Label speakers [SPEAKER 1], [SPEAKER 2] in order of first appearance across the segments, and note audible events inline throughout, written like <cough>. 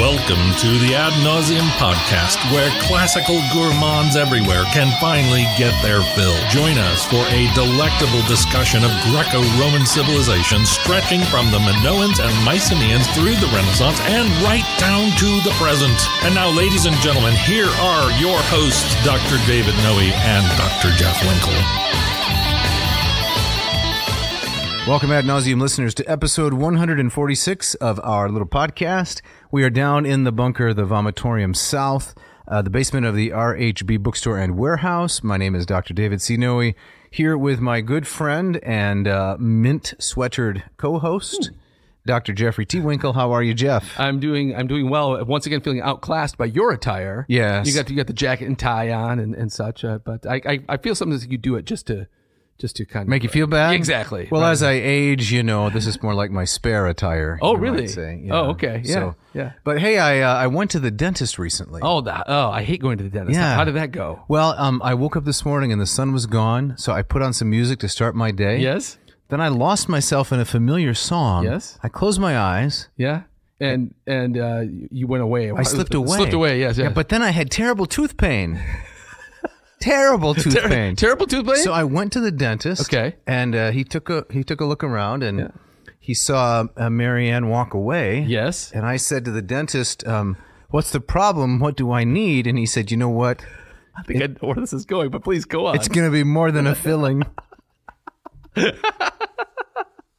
[SPEAKER 1] Welcome to the Ad Navseam Podcast, where classical gourmands everywhere can finally get their fill. Join us for a delectable discussion of Greco Roman civilization stretching from the Minoans and Mycenaeans through the Renaissance and right down to the present. And now, ladies and gentlemen, here are your hosts, Dr. David Noe and Dr. Jeff Winkle.
[SPEAKER 2] Welcome, Ad Navseam listeners, to episode 146 of our little podcast. We are down in the bunker, the Vomitorium South, uh, the basement of the RHB bookstore and warehouse. My name is Dr. David C. Noe, here with my good friend and uh, mint sweatered co-host, Dr. Jeffrey T. Winkle. How are you, Jeff?
[SPEAKER 3] I'm doing I'm doing well. Once again, feeling outclassed by your attire.
[SPEAKER 2] Yes.
[SPEAKER 3] you got you got the jacket and tie on and, and such. Uh, but I, I I feel sometimes you do it just to just to kind of
[SPEAKER 2] Make you feel bad?
[SPEAKER 3] Exactly.
[SPEAKER 2] Well,
[SPEAKER 3] Right.
[SPEAKER 2] as I age, you know, this is more like my spare attire.
[SPEAKER 3] Oh, really?
[SPEAKER 2] say, you
[SPEAKER 3] Oh,
[SPEAKER 2] know.
[SPEAKER 3] okay. Yeah,
[SPEAKER 2] So,
[SPEAKER 3] yeah.
[SPEAKER 2] But hey, I uh, I went to the dentist recently.
[SPEAKER 3] oh that oh I hate going to the dentist.
[SPEAKER 2] Yeah.
[SPEAKER 3] How did that go?
[SPEAKER 2] Well, um, I woke up this morning and the sun was gone, so I put on some music to start my day.
[SPEAKER 3] Yes.
[SPEAKER 2] Then I lost myself in a familiar song.
[SPEAKER 3] Yes.
[SPEAKER 2] I closed my eyes.
[SPEAKER 3] Yeah. And and uh, you- you went away.
[SPEAKER 2] I slipped away.
[SPEAKER 3] Slipped away. Yes.
[SPEAKER 2] Yeah, but then I had terrible tooth pain. Terrible tooth
[SPEAKER 3] Ter-
[SPEAKER 2] pain.
[SPEAKER 3] terrible tooth pain.
[SPEAKER 2] So I went to the dentist.
[SPEAKER 3] Okay.
[SPEAKER 2] And uh, he took a he took a look around and he saw uh, Marianne walk away.
[SPEAKER 3] yes.
[SPEAKER 2] And I said to the dentist, um, "What's the problem? What do I need?" And he said, "You know what?
[SPEAKER 3] I think I know where this is going, but please go on.
[SPEAKER 2] It's going to be more than a filling." <laughs>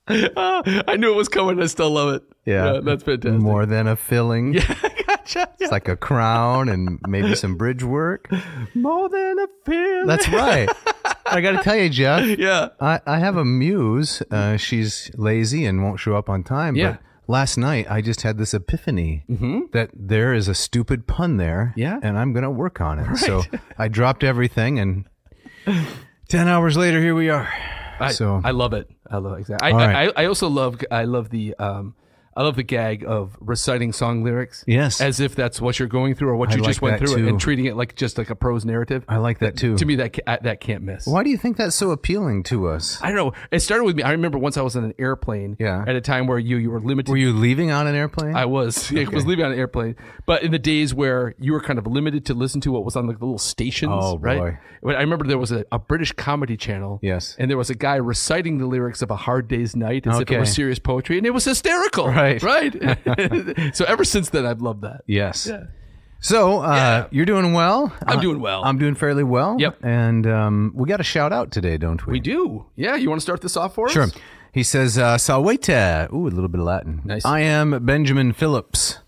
[SPEAKER 3] I knew it was coming. I still love it.
[SPEAKER 2] Yeah,
[SPEAKER 3] that's fantastic.
[SPEAKER 2] More than a filling. <laughs>
[SPEAKER 3] gotcha. <laughs>
[SPEAKER 2] It's like a crown and maybe some bridge work.
[SPEAKER 3] More than a feeling.
[SPEAKER 2] That's right. I got to tell you, Jeff.
[SPEAKER 3] yeah.
[SPEAKER 2] I, I have a muse. Uh, she's lazy and won't show up on time.
[SPEAKER 3] Yeah.
[SPEAKER 2] But last night I just had this epiphany that there is a stupid pun there.
[SPEAKER 3] Mm-hmm. Yeah.
[SPEAKER 2] And I'm going to work on it. Right. So <laughs> I dropped everything and 10 hours later, here we are.
[SPEAKER 3] I,
[SPEAKER 2] so
[SPEAKER 3] I love it. I love it. Exactly. I,
[SPEAKER 2] right.
[SPEAKER 3] I, I also love I love the um I love the gag of reciting song lyrics.
[SPEAKER 2] Yes.
[SPEAKER 3] As if that's what you're going through or what
[SPEAKER 2] I
[SPEAKER 3] you just went through
[SPEAKER 2] too.
[SPEAKER 3] and treating it like just like a prose narrative.
[SPEAKER 2] I like that too.
[SPEAKER 3] to me that that can't miss.
[SPEAKER 2] Why do you think that's so appealing to us?
[SPEAKER 3] I don't know. It started with me. I remember once I was on an airplane.
[SPEAKER 2] Yeah.
[SPEAKER 3] At a time where you you were limited.
[SPEAKER 2] Were you leaving on an airplane?
[SPEAKER 3] I was. <laughs> I was leaving on an airplane, but in the days where you were kind of limited to listen to what was on like the little stations,
[SPEAKER 2] Oh,
[SPEAKER 3] right?
[SPEAKER 2] boy.
[SPEAKER 3] I remember there was a, a British comedy channel,
[SPEAKER 2] Yes.
[SPEAKER 3] and there was a guy reciting the lyrics of "A Hard Day's Night" as if it was serious poetry, and it was hysterical,
[SPEAKER 2] Right. <laughs>
[SPEAKER 3] Right. <laughs> Right. <laughs> so ever since then, I've loved that.
[SPEAKER 2] yes. So uh, you're doing well.
[SPEAKER 3] I'm
[SPEAKER 2] Uh,
[SPEAKER 3] doing well.
[SPEAKER 2] I'm doing fairly well.
[SPEAKER 3] Yep.
[SPEAKER 2] And um, we got a shout out today, don't we?
[SPEAKER 3] we do. Yeah. You want to start this off for us?
[SPEAKER 2] Sure. He says, uh, Salvete. Ooh, a little bit of Latin.
[SPEAKER 3] Nice.
[SPEAKER 2] I am Benjamin Phillips,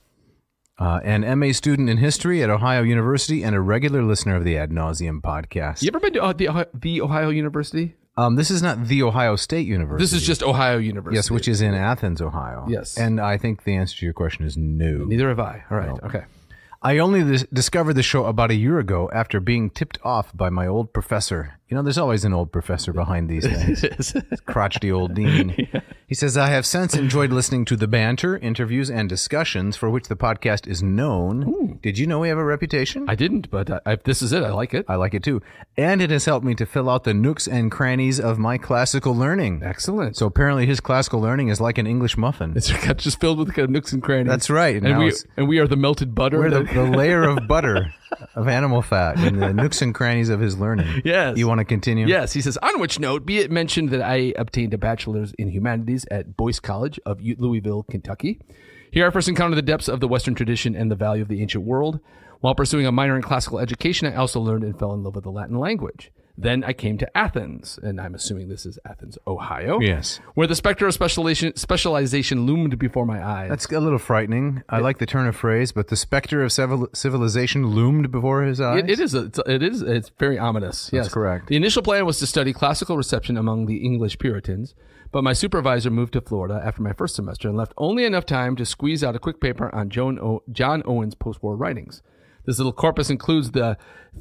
[SPEAKER 2] uh, an MA student in history at Ohio University and a regular listener of the Ad Navseam podcast.
[SPEAKER 3] You ever been to uh, the Ohio University?
[SPEAKER 2] Um, this is not the Ohio State University.
[SPEAKER 3] This is just Ohio University.
[SPEAKER 2] Yes, which is in Athens, Ohio.
[SPEAKER 3] Yes.
[SPEAKER 2] And I think the answer to your question is no.
[SPEAKER 3] Neither have I. All right. Okay.
[SPEAKER 2] I only dis- discovered the show about a year ago after being tipped off by my old professor. You know, there's always an old professor behind these <laughs> things. crotchety old dean. <laughs> He says, I have since enjoyed listening to the banter, interviews, and discussions for which the podcast is known. Did you know we have a reputation?
[SPEAKER 3] I didn't, but I, I, this is it. I like it.
[SPEAKER 2] I like it too. And it has helped me to fill out the nooks and crannies of my classical learning.
[SPEAKER 3] Excellent.
[SPEAKER 2] So apparently his classical learning is like an English muffin.
[SPEAKER 3] It's got just filled with nooks and crannies.
[SPEAKER 2] That's right.
[SPEAKER 3] And
[SPEAKER 2] Now
[SPEAKER 3] we and we are the melted butter.
[SPEAKER 2] We're the, the layer of <laughs> butter of animal fat in the nooks and crannies of his learning.
[SPEAKER 3] Yes.
[SPEAKER 2] You want to continue?
[SPEAKER 3] Yes, he says. On which note, be it mentioned that I obtained a bachelor's in humanities at Boyce College of Louisville, Kentucky. Here, I first encountered the depths of the Western tradition and the value of the ancient world. While pursuing a minor in classical education, I also learned and fell in love with the Latin language. Then I came to Athens, and I'm assuming this is Athens, Ohio.
[SPEAKER 2] Yes.
[SPEAKER 3] Where the specter of specialization, specialization loomed before my eyes.
[SPEAKER 2] That's a little frightening. I like the turn of phrase, but the specter of civil- civilization loomed before his eyes.
[SPEAKER 3] It, it is. A, it is. It's very ominous. Yes,
[SPEAKER 2] correct.
[SPEAKER 3] The initial plan was to study classical reception among the English Puritans, but my supervisor moved to Florida after my first semester and left only enough time to squeeze out a quick paper on Joan o- John Owen's post-war writings. This little corpus includes the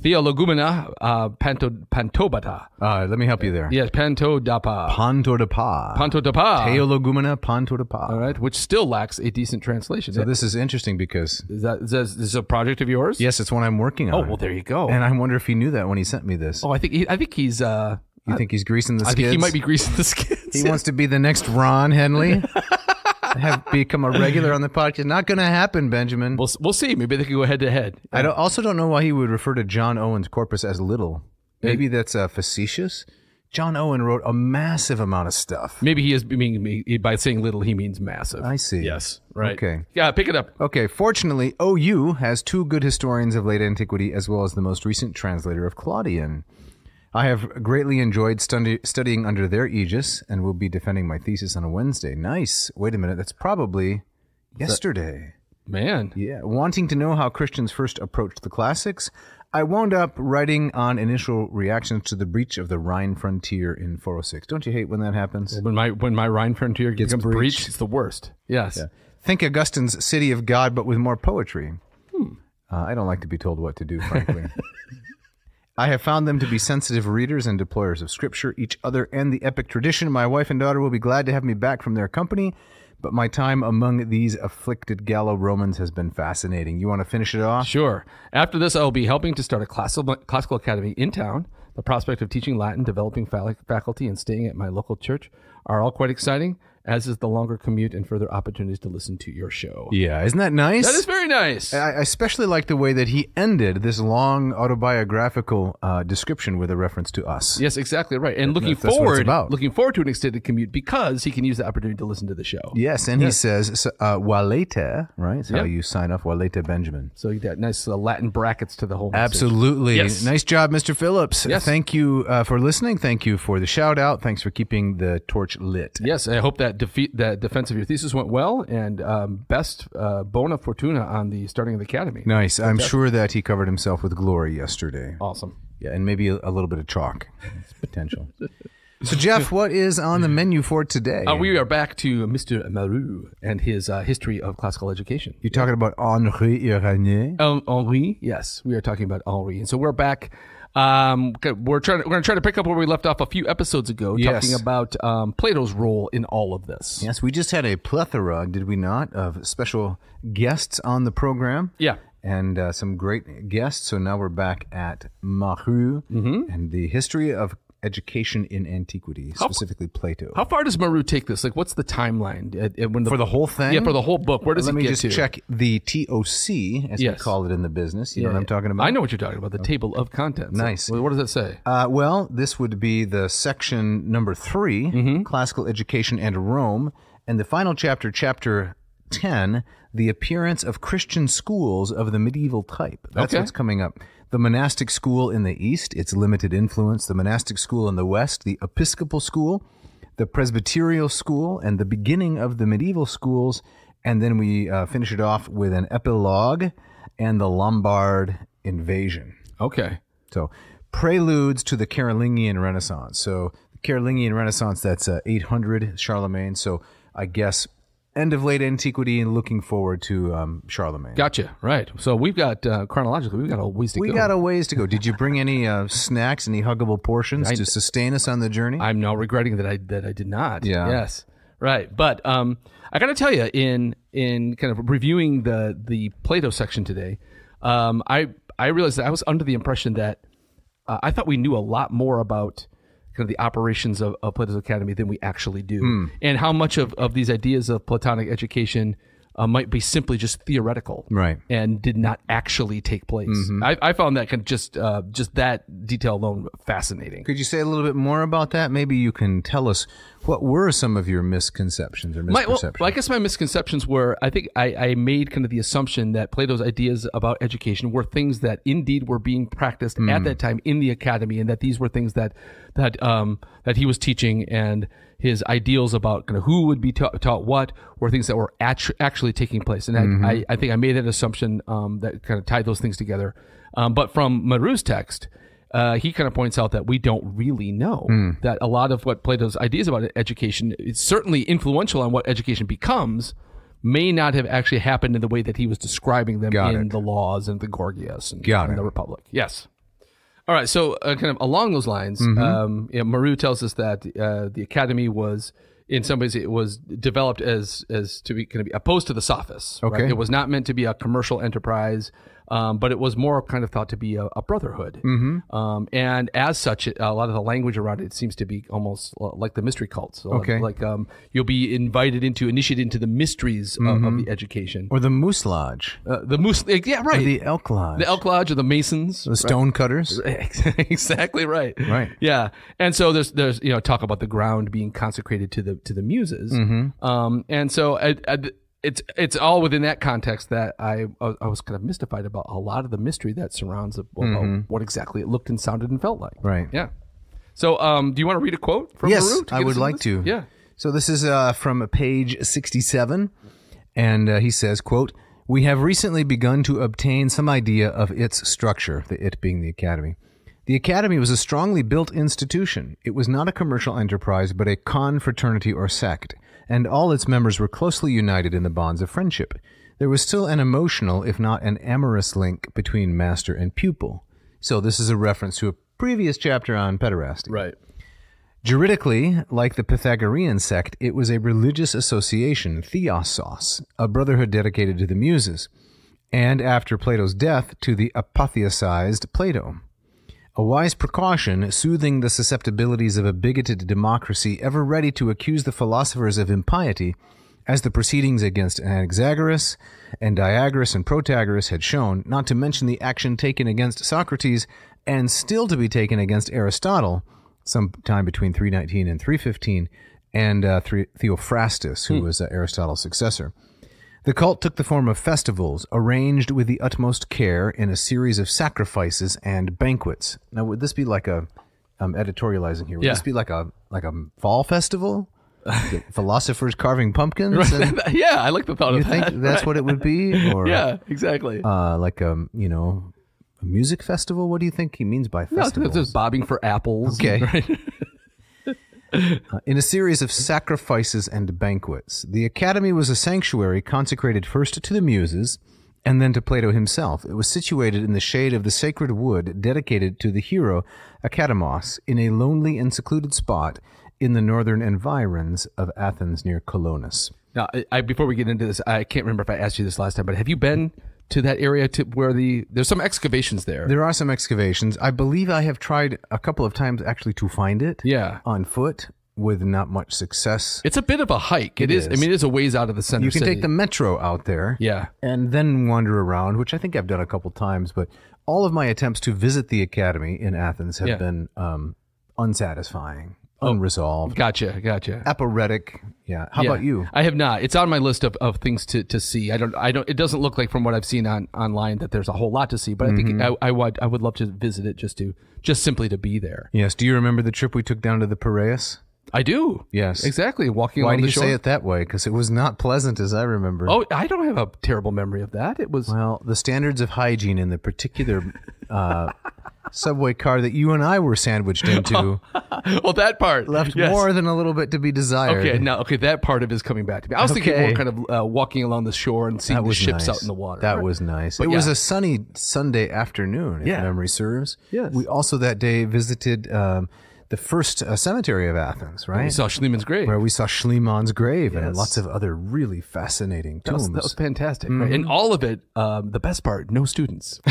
[SPEAKER 3] Theologoumena uh, Panto, Pantobata.
[SPEAKER 2] Uh, let me help you there.
[SPEAKER 3] Yes, Pantodapa.
[SPEAKER 2] Ponto de pa.
[SPEAKER 3] Pantodapa.
[SPEAKER 2] Teologumena ponto de pa.
[SPEAKER 3] All right, which still lacks a decent translation.
[SPEAKER 2] So this is interesting because,
[SPEAKER 3] is that is that- is this a project of yours?
[SPEAKER 2] yes, it's one I'm working on.
[SPEAKER 3] Oh well, there you go.
[SPEAKER 2] And I wonder if he knew that when he sent me this.
[SPEAKER 3] oh, I think he, I think he's. Uh,
[SPEAKER 2] You think he's greasing the
[SPEAKER 3] I
[SPEAKER 2] skids?
[SPEAKER 3] think he might be greasing the <laughs> skids.
[SPEAKER 2] He wants to be the next Ron Henley. <laughs> have become a regular on the podcast. Not going to happen, Benjamin.
[SPEAKER 3] We'll we'll see. Maybe they can go head to head.
[SPEAKER 2] I don't, also don't know why he would refer to John Owen's corpus as little. Maybe that's uh, facetious. John Owen wrote a massive amount of stuff.
[SPEAKER 3] Maybe he is meaning by saying little, he means massive.
[SPEAKER 2] I see.
[SPEAKER 3] Yes. Right.
[SPEAKER 2] Okay.
[SPEAKER 3] Yeah. Pick it up.
[SPEAKER 2] Okay, fortunately, OU has two good historians of late antiquity as well as the most recent translator of Claudian. I have greatly enjoyed study, studying under their aegis and will be defending my thesis on a Wednesday. Nice. Wait a minute, that's probably yesterday.
[SPEAKER 3] Man.
[SPEAKER 2] Yeah, wanting to know how Christians first approached the classics, I wound up writing on initial reactions to the breach of the Rhine frontier in 406. Don't you hate when that happens?
[SPEAKER 3] When my when my Rhine frontier gets
[SPEAKER 2] breached.
[SPEAKER 3] breached, it's the worst. Yes.
[SPEAKER 2] Think Augustine's City of God, but with more poetry. Uh, I don't like to be told what to do, frankly. <laughs> I have found them to be sensitive readers and deployers of Scripture, each other, and the epic tradition. My wife and daughter will be glad to have me back from their company, but my time among these afflicted Gallo Romans has been fascinating. You want to finish it off?
[SPEAKER 3] Sure. After this, I will be helping to start a classical classical academy in town. The prospect of teaching Latin, developing fa- faculty, and staying at my local church are all quite exciting. As is the longer commute and further opportunities to listen to your show.
[SPEAKER 2] Yeah, isn't that nice?
[SPEAKER 3] That is very nice.
[SPEAKER 2] I I especially like the way that he ended this long autobiographical uh, description with a reference to us.
[SPEAKER 3] Yes, exactly right. And looking
[SPEAKER 2] that's what it's
[SPEAKER 3] forward,
[SPEAKER 2] about.
[SPEAKER 3] looking forward to an extended commute because he can use the opportunity to listen to the show.
[SPEAKER 2] Yes, and he says, so, uh, Valete, right? Is how you sign off, Valete Benjamin.
[SPEAKER 3] So you got nice uh, Latin brackets to the whole. message.
[SPEAKER 2] Absolutely.
[SPEAKER 3] Yes.
[SPEAKER 2] Nice job, Mr. Phillips.
[SPEAKER 3] Yes.
[SPEAKER 2] Thank you uh, for listening. Thank you for the shout out. Thanks for keeping the torch lit.
[SPEAKER 3] Yes, I hope that defeat that defense of your thesis went well, and um, best uh, bona fortuna on the starting of the academy.
[SPEAKER 2] Nice. I'm sure that he covered himself with glory yesterday.
[SPEAKER 3] Awesome.
[SPEAKER 2] Yeah, and maybe a, a little bit of chalk. It's potential. <laughs> so, Jeff, what is on the menu for today?
[SPEAKER 3] Uh, we are back to Mr. Marrou and his uh, history of classical education.
[SPEAKER 2] You're talking about Henri Irénée?
[SPEAKER 3] Um, Henri, yes, we are talking about Henri, and so we're back. Um, we're trying. To, we're going to try to pick up where we left off a few episodes ago,
[SPEAKER 2] Yes.
[SPEAKER 3] talking about um, Plato's role in all of this.
[SPEAKER 2] Yes, we just had a plethora, did we not, of special guests on the program.
[SPEAKER 3] Yeah.
[SPEAKER 2] And uh, some great guests. So now we're back at Marrou and the history of education in antiquity, specifically Plato.
[SPEAKER 3] How far does Marrou take this? Like, what's the timeline at, at when the,
[SPEAKER 2] for the whole thing?
[SPEAKER 3] Yeah, for the whole book. Where does
[SPEAKER 2] Let
[SPEAKER 3] it
[SPEAKER 2] me
[SPEAKER 3] get
[SPEAKER 2] just
[SPEAKER 3] to?
[SPEAKER 2] check the TOC, as we call it in the business. You
[SPEAKER 3] Yeah,
[SPEAKER 2] know what I'm talking about?
[SPEAKER 3] I know what you're talking about. The table of contents.
[SPEAKER 2] Nice.
[SPEAKER 3] Well, what does that say?
[SPEAKER 2] Uh, well, this would be the section number 3
[SPEAKER 3] Mm-hmm.
[SPEAKER 2] classical education and Rome, and the final chapter, chapter ten, the appearance of Christian schools of the medieval type. That's
[SPEAKER 3] Okay.
[SPEAKER 2] what's coming up. The monastic school in the east, its limited influence. The monastic school in the west, the episcopal school, the presbyterial school, and the beginning of the medieval schools. And then we uh, finish it off with an epilogue and the Lombard invasion.
[SPEAKER 3] Okay.
[SPEAKER 2] So, preludes to the Carolingian Renaissance. So, the Carolingian Renaissance, that's uh, 800 Charlemagne. So, I guess end of late antiquity and looking forward to um, Charlemagne.
[SPEAKER 3] Gotcha. Right. So we've got uh, chronologically, we've got a ways to go.
[SPEAKER 2] we got a ways to go. Did you bring any uh, snacks, any huggable portions to sustain us on the journey?
[SPEAKER 3] I'm now regretting that I that I did not.
[SPEAKER 2] Yeah.
[SPEAKER 3] Yes. Right. But um, I got to tell you, in in kind of reviewing the the Plato section today, um, I I realized that I was under the impression that uh, I thought we knew a lot more about kind of the operations of, of Plato's Academy than we actually do,
[SPEAKER 2] Hmm.
[SPEAKER 3] and how much of, of these ideas of Platonic education uh, might be simply just theoretical,
[SPEAKER 2] Right.
[SPEAKER 3] and did not actually take place.
[SPEAKER 2] Mm-hmm.
[SPEAKER 3] I, I found that kind of just uh, just that detail alone fascinating.
[SPEAKER 2] Could you say a little bit more about that? Maybe you can tell us what were some of your misconceptions or
[SPEAKER 3] My, well,
[SPEAKER 2] misperceptions.
[SPEAKER 3] I guess my misconceptions were I think I, I made kind of the assumption that Plato's ideas about education were things that indeed were being practiced
[SPEAKER 2] Hmm.
[SPEAKER 3] at that time in the academy, and that these were things that that um, that he was teaching, and his ideals about kind of who would be taught, taught what were things that were actu- actually taking place. And I,
[SPEAKER 2] Mm-hmm.
[SPEAKER 3] I, I think I made that assumption um, that kind of tied those things together. Um, but from Marrou's text, uh, he kind of points out that we don't really know
[SPEAKER 2] Hmm.
[SPEAKER 3] that a lot of what Plato's ideas about education is certainly influential on what education becomes may not have actually happened in the way that he was describing them
[SPEAKER 2] Got
[SPEAKER 3] in
[SPEAKER 2] it.
[SPEAKER 3] the laws and the Gorgias and, and the. Republic. Yes. All right. So, uh, kind of along those lines,
[SPEAKER 2] Mm-hmm.
[SPEAKER 3] um, you know, Marrou tells us that uh, the academy was, in some ways, it was developed as as to be kind of be opposed to the sophists. right?
[SPEAKER 2] Okay.
[SPEAKER 3] It was not meant to be a commercial enterprise. Um, but it was more kind of thought to be a, a brotherhood, mm-hmm. um, and as such, a lot of the language around it seems to be almost like the mystery cults. So
[SPEAKER 2] Okay.
[SPEAKER 3] like um, you'll be invited into, initiated into the mysteries of, of the education.
[SPEAKER 2] Or the Moose Lodge,
[SPEAKER 3] Uh, the moose, yeah,
[SPEAKER 2] or
[SPEAKER 3] right.
[SPEAKER 2] the Elk Lodge,
[SPEAKER 3] The Elk Lodge or the Masons.
[SPEAKER 2] the Stone Cutters. <laughs>
[SPEAKER 3] exactly right.
[SPEAKER 2] Right.
[SPEAKER 3] Yeah. And so there's there's you know talk about the ground being consecrated to the to the muses.
[SPEAKER 2] Mm-hmm.
[SPEAKER 3] Um, and so I, I, it's it's all within that context that I I was kind of mystified about a lot of the mystery that surrounds about what exactly it looked and sounded and felt like.
[SPEAKER 2] Mm-hmm. Right.
[SPEAKER 3] Yeah. So um, do you want to read a quote from
[SPEAKER 2] Yes, I would like to.
[SPEAKER 3] Yeah.
[SPEAKER 2] So this is uh, from page 67, and uh, he says, "quote We have recently begun to obtain some idea of its structure, the it being the academy. The academy was a strongly built institution. It was not a commercial enterprise, but a confraternity or sect, and all its members were closely united in the bonds of friendship. There was still an emotional, if not an amorous, link between master and pupil. So this is a reference to a previous chapter on pederasty.
[SPEAKER 3] Right.
[SPEAKER 2] Juridically, like the Pythagorean sect, it was a religious association, thiasos, a brotherhood dedicated to the Muses, and after Plato's death, to the apotheosized Plato. A wise precaution, soothing the susceptibilities of a bigoted democracy ever ready to accuse the philosophers of impiety, as the proceedings against Anaxagoras and Diagoras and Protagoras had shown, not to mention the action taken against Socrates and still to be taken against Aristotle, sometime between 319 and 315, and uh, Theophrastus, who was uh, Aristotle's successor. The cult took the form of festivals, arranged with the utmost care in a series of sacrifices and banquets. Now, would this be like a? I'm editorializing here. Would
[SPEAKER 3] Yeah.
[SPEAKER 2] this be like a like a fall festival? The <laughs> philosophers carving pumpkins. And <laughs>
[SPEAKER 3] yeah, I like the thought
[SPEAKER 2] you
[SPEAKER 3] of
[SPEAKER 2] think
[SPEAKER 3] that.
[SPEAKER 2] that's what it would be, or
[SPEAKER 3] Yeah, exactly.
[SPEAKER 2] uh, like a you know a music festival? What do you think he means by
[SPEAKER 3] no,
[SPEAKER 2] festival?
[SPEAKER 3] just bobbing for apples.
[SPEAKER 2] Okay. <laughs>
[SPEAKER 3] right?
[SPEAKER 2] In a series of sacrifices and banquets, the academy was a sanctuary consecrated first to the Muses and then to Plato himself. It was situated in the shade of the sacred wood dedicated to the hero Academos in a lonely and secluded spot in the northern environs of Athens near Colonus.
[SPEAKER 3] Now, I before we get into this, I can't remember if I asked you this last time, but have you been to that area to where the there's some excavations there?
[SPEAKER 2] There are some excavations. I believe I have tried a couple of times actually to find it
[SPEAKER 3] yeah.
[SPEAKER 2] on foot with not much success.
[SPEAKER 3] It's a bit of a hike.
[SPEAKER 2] It
[SPEAKER 3] it is.
[SPEAKER 2] is.
[SPEAKER 3] I mean, it is a ways out of the center.
[SPEAKER 2] You can
[SPEAKER 3] city.
[SPEAKER 2] take the metro out there.
[SPEAKER 3] Yeah.
[SPEAKER 2] and then wander around, which I think I've done a couple times. But all of my attempts to visit the academy in Athens have
[SPEAKER 3] Yeah.
[SPEAKER 2] been um, unsatisfying, unresolved,
[SPEAKER 3] Gotcha. Gotcha.
[SPEAKER 2] aporetic. Yeah. How
[SPEAKER 3] Yeah.
[SPEAKER 2] about you?
[SPEAKER 3] I have not. It's on my list of, of things to, to see. I don't. I don't. It doesn't look like from what I've seen on online that there's a whole lot to see. But I think
[SPEAKER 2] Mm-hmm.
[SPEAKER 3] I, I would I would love to visit it just to just simply to be there.
[SPEAKER 2] Yes. Do you remember the trip we took down to the Piraeus?
[SPEAKER 3] I do.
[SPEAKER 2] Yes.
[SPEAKER 3] Exactly. Walking
[SPEAKER 2] Why do
[SPEAKER 3] the
[SPEAKER 2] you
[SPEAKER 3] shore.
[SPEAKER 2] say it that way? Because it was not pleasant, as I remember.
[SPEAKER 3] Oh, I don't have a terrible memory of that. It was.
[SPEAKER 2] Well, the standards of hygiene in the particular uh, subway car that you and I were sandwiched into <laughs>
[SPEAKER 3] well, that part
[SPEAKER 2] left
[SPEAKER 3] Yes.
[SPEAKER 2] more than a little bit to be desired.
[SPEAKER 3] Okay, now okay, that part of it is coming back to me. I was thinking more kind of uh, walking along the shore and seeing the ships
[SPEAKER 2] nice.
[SPEAKER 3] out in the water.
[SPEAKER 2] That was nice.
[SPEAKER 3] But
[SPEAKER 2] it was a sunny Sunday afternoon, if
[SPEAKER 3] Yeah.
[SPEAKER 2] memory serves.
[SPEAKER 3] Yes.
[SPEAKER 2] We also that day visited um, the first uh, cemetery of Athens, right?
[SPEAKER 3] we saw Schliemann's grave.
[SPEAKER 2] Where we saw Schliemann's grave and lots of other really fascinating
[SPEAKER 3] That was,
[SPEAKER 2] tombs.
[SPEAKER 3] that was fantastic,
[SPEAKER 2] Mm-hmm.
[SPEAKER 3] right? And all of it, um, the best part, no students. <laughs>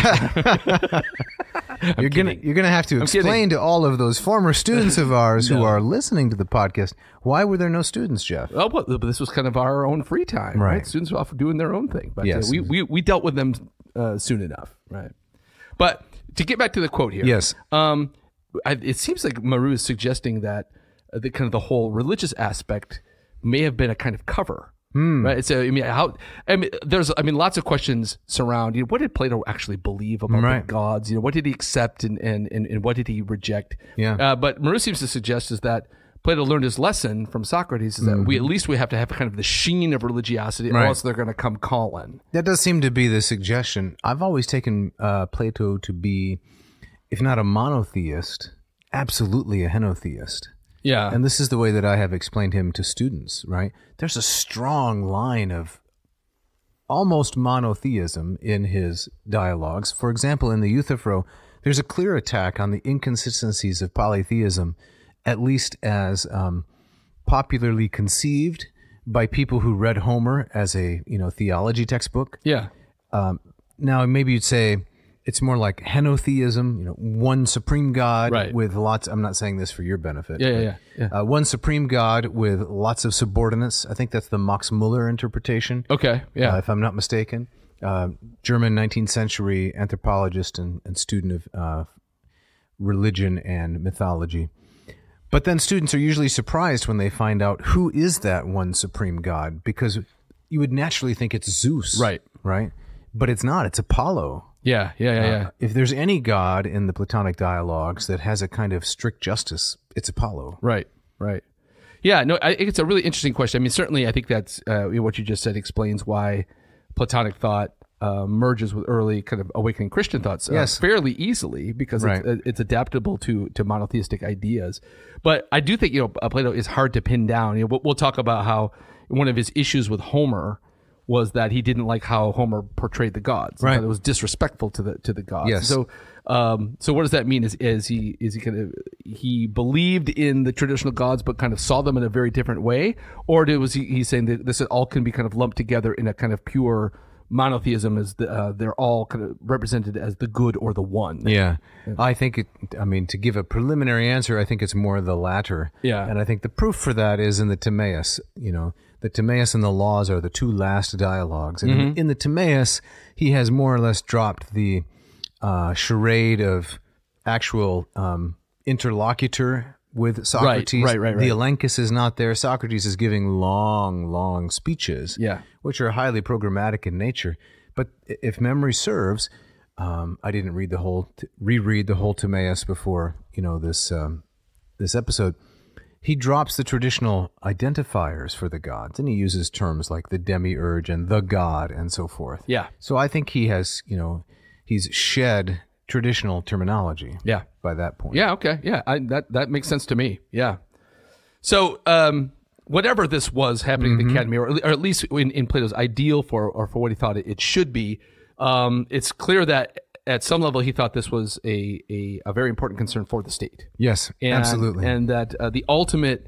[SPEAKER 2] you're gonna you're gonna have to explain to all of those former students of ours who <laughs> are listening to the podcast why were there no students, Jeff?
[SPEAKER 3] Oh, but but this was kind of our own free time, right?
[SPEAKER 2] Right.
[SPEAKER 3] Students were off doing their own thing, but uh, we, we we dealt with them uh, soon enough, right? But to get back to the quote here,
[SPEAKER 2] Yes.
[SPEAKER 3] um, I, it seems like Marrou is suggesting that uh, the kind of the whole religious aspect may have been a kind of cover.
[SPEAKER 2] Hmm.
[SPEAKER 3] Right. So I mean, how? I mean, there's I mean, lots of questions surround. You know, what did Plato actually believe about
[SPEAKER 2] Right.
[SPEAKER 3] the gods? You know, what did he accept and and and, and what did he reject?
[SPEAKER 2] Yeah.
[SPEAKER 3] Uh, but Marrou seems to suggest is that Plato learned his lesson from Socrates is that we at least we have to have kind of the sheen of religiosity, or
[SPEAKER 2] Mm-hmm. Right.
[SPEAKER 3] else they're going to come calling.
[SPEAKER 2] That does seem to be the suggestion. I've always taken uh, Plato to be, if not a monotheist, absolutely a henotheist.
[SPEAKER 3] Yeah.
[SPEAKER 2] And this is the way that I have explained him to students, right? There's a strong line of almost monotheism in his dialogues. For example, in the Euthyphro, there's a clear attack on the inconsistencies of polytheism, at least as um, popularly conceived by people who read Homer as a you know theology textbook.
[SPEAKER 3] yeah.
[SPEAKER 2] now maybe you'd say it's more like henotheism, you know, one supreme God
[SPEAKER 3] Right.
[SPEAKER 2] with lots. I'm not saying this for your benefit.
[SPEAKER 3] Yeah, yeah,
[SPEAKER 2] but,
[SPEAKER 3] yeah, yeah.
[SPEAKER 2] Uh, one supreme God with lots of subordinates. I think that's the Max Muller interpretation,
[SPEAKER 3] Okay. Yeah.
[SPEAKER 2] uh, if I'm not mistaken. Uh, German 19th century anthropologist and, and student of uh, religion and mythology. But then students are usually surprised when they find out who is that one supreme God because you would naturally think it's Zeus.
[SPEAKER 3] Right.
[SPEAKER 2] Right. But it's not. It's Apollo.
[SPEAKER 3] Yeah. Yeah. Yeah. Yeah.
[SPEAKER 2] Uh, if there's any God in the Platonic dialogues that has a kind of strict justice, it's Apollo.
[SPEAKER 3] Right, right. Yeah, no, I it's a really interesting question. I mean, certainly, I think that's uh, what you just said explains why Platonic thought uh, merges with early kind of awakening Christian thoughts uh,
[SPEAKER 2] Yes.
[SPEAKER 3] fairly easily because
[SPEAKER 2] Right.
[SPEAKER 3] it's, uh, it's adaptable to to monotheistic ideas. But I do think you know uh, Plato is hard to pin down. You know, we'll, we'll talk about how one of his issues with Homer was that he didn't like how Homer portrayed the gods.
[SPEAKER 2] Right.
[SPEAKER 3] it was disrespectful to the to the gods.
[SPEAKER 2] Yes.
[SPEAKER 3] So um, so what does that mean? Is is he is he kind of he believed in the traditional gods, but kind of saw them in a very different way, or did, was he he's saying that this all can be kind of lumped together in a kind of pure monotheism? As the, uh, they're all kind of represented as the good or the one.
[SPEAKER 2] Yeah. I think it, I mean, to give a preliminary answer, I think it's more the latter.
[SPEAKER 3] Yeah.
[SPEAKER 2] And I think the proof for that is in the Timaeus. You know, the Timaeus and the laws are the two last dialogues. And
[SPEAKER 3] Mm-hmm.
[SPEAKER 2] in, the Timaeus, he has more or less dropped the uh, charade of actual um, interlocutor with Socrates.
[SPEAKER 3] right, right,
[SPEAKER 2] The
[SPEAKER 3] right.
[SPEAKER 2] Elenchus is not there. Socrates is giving long, long speeches
[SPEAKER 3] Yeah.
[SPEAKER 2] which are highly programmatic in nature. But if memory serves, um, I didn't read the whole, t- reread the whole Timaeus before you know this um, this episode. He drops the traditional identifiers for the gods, and he uses terms like the demiurge and the god and so forth.
[SPEAKER 3] Yeah.
[SPEAKER 2] So I think he has, you know, he's shed traditional terminology
[SPEAKER 3] Yeah.
[SPEAKER 2] by that point.
[SPEAKER 3] Yeah. Okay. Yeah. I, that that makes sense to me. Yeah. So, um, whatever this was happening
[SPEAKER 2] Mm-hmm.
[SPEAKER 3] in the academy, or, or at least in, in Plato's ideal for or for what he thought it, it should be, um, it's clear that at some level he thought this was a, a, a very important concern for the state.
[SPEAKER 2] Yes,
[SPEAKER 3] And,
[SPEAKER 2] absolutely.
[SPEAKER 3] And that uh, the ultimate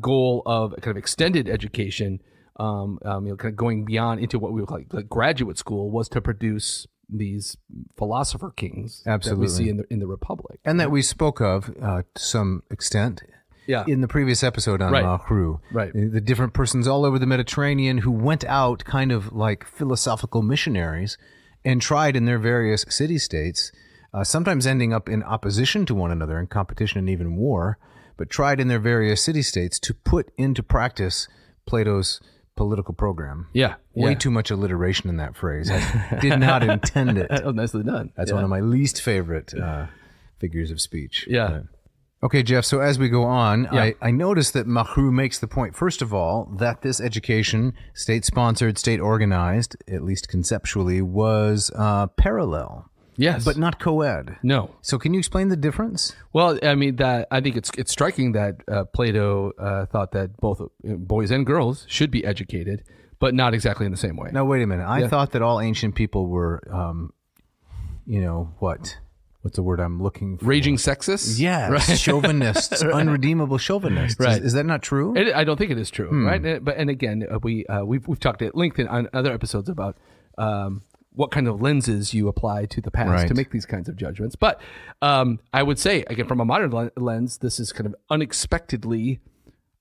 [SPEAKER 3] goal of kind of extended education, um, um, you know, kind of going beyond into what we would call like, graduate school, was to produce these philosopher kings Absolutely. that we see in the in the Republic.
[SPEAKER 2] and that we spoke of uh, to some extent
[SPEAKER 3] Yeah.
[SPEAKER 2] in the previous episode on
[SPEAKER 3] Right.
[SPEAKER 2] Marrou.
[SPEAKER 3] Right.
[SPEAKER 2] The different persons all over the Mediterranean who went out kind of like philosophical missionaries and tried in their various city states, uh, sometimes ending up in opposition to one another, in competition and even war, but tried in their various city states to put into practice Plato's political program.
[SPEAKER 3] Yeah.
[SPEAKER 2] Way
[SPEAKER 3] yeah.
[SPEAKER 2] too much alliteration in that phrase. I <laughs> did not intend it.
[SPEAKER 3] Oh, nicely done.
[SPEAKER 2] That's
[SPEAKER 3] yeah.
[SPEAKER 2] one of my least favorite uh, figures of speech.
[SPEAKER 3] Yeah.
[SPEAKER 2] But- Okay, Jeff. So as we go on,
[SPEAKER 3] Yeah.
[SPEAKER 2] I, I noticed that Marrou makes the point, first of all, that this education, state sponsored, state organized, at least conceptually, was uh, parallel,
[SPEAKER 3] Yes,
[SPEAKER 2] but not co ed.
[SPEAKER 3] no.
[SPEAKER 2] So can you explain the difference?
[SPEAKER 3] Well, I mean that I think it's it's striking that uh, Plato uh, thought that both uh, boys and girls should be educated, but not exactly in the same way.
[SPEAKER 2] Now, wait a minute. I thought that all ancient people were, um, you know, what? What's the word I'm looking for?
[SPEAKER 3] Raging sexists.
[SPEAKER 2] Yes,
[SPEAKER 3] Right. <laughs>
[SPEAKER 2] chauvinists, unredeemable chauvinists.
[SPEAKER 3] Right.
[SPEAKER 2] Is, that not true?
[SPEAKER 3] It, I don't think it is true,
[SPEAKER 2] Hmm.
[SPEAKER 3] right? And- But and again, uh, we uh, we've we've talked at length in on other episodes about um, what kind of lenses you apply to the past
[SPEAKER 2] Right.
[SPEAKER 3] to make these kinds of judgments. But um, I would say again, from a modern lens, this is kind of unexpectedly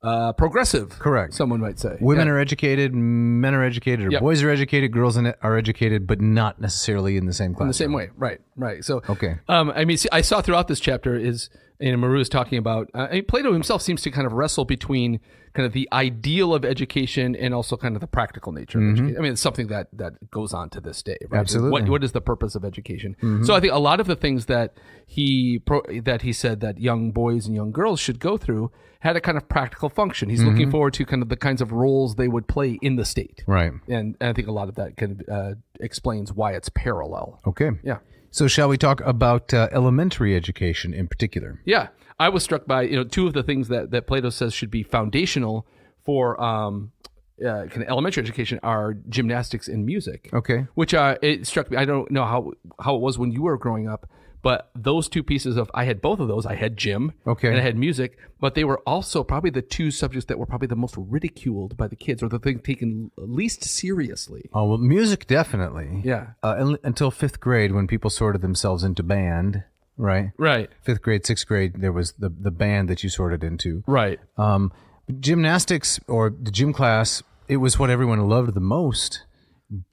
[SPEAKER 3] uh, progressive.
[SPEAKER 2] Correct.
[SPEAKER 3] Someone might say
[SPEAKER 2] Women
[SPEAKER 3] Yeah.
[SPEAKER 2] are educated, men are educated, or
[SPEAKER 3] Yep.
[SPEAKER 2] boys are educated, girls are educated, but not necessarily in the same class.
[SPEAKER 3] in the same way, right? Right. So
[SPEAKER 2] Okay.
[SPEAKER 3] Um, I mean, see, I saw throughout this chapter is know Marrou is talking about. Uh, Plato himself seems to kind of wrestle between kind of the ideal of education and also kind of the practical nature of education. I mean, it's something that that goes on to this day. Right?
[SPEAKER 2] Mm-hmm. Absolutely. Mm-hmm.
[SPEAKER 3] What what is the purpose of education? So I think a lot of the things that he pro, that he said that young boys and young girls should go through had a kind of practical function. He's looking
[SPEAKER 2] Mm-hmm.
[SPEAKER 3] forward to kind of the kinds of roles they would play in the state.
[SPEAKER 2] Right.
[SPEAKER 3] And, and I think a lot of that kind of uh, explains why it's parallel.
[SPEAKER 2] Okay.
[SPEAKER 3] Yeah.
[SPEAKER 2] So, shall we talk about uh, elementary education in particular?
[SPEAKER 3] Yeah, I was struck by you know two of the things that that Plato says should be foundational for um, uh, kind of elementary education are gymnastics and music.
[SPEAKER 2] Okay.
[SPEAKER 3] Which uh, it struck me. I don't know how how it was when you were growing up, But those two pieces of I had both of those. I had gym,
[SPEAKER 2] Okay.
[SPEAKER 3] and I had music, but they were also probably the two subjects that were probably the most ridiculed by the kids, or the thing taken least seriously.
[SPEAKER 2] Oh well, music definitely.
[SPEAKER 3] Yeah.
[SPEAKER 2] Uh, until fifth grade, when people sorted themselves into band, right?
[SPEAKER 3] Right.
[SPEAKER 2] Fifth grade, sixth grade, there was the the band that you sorted into.
[SPEAKER 3] Right.
[SPEAKER 2] Um, gymnastics or the gym class, it was what everyone loved the most.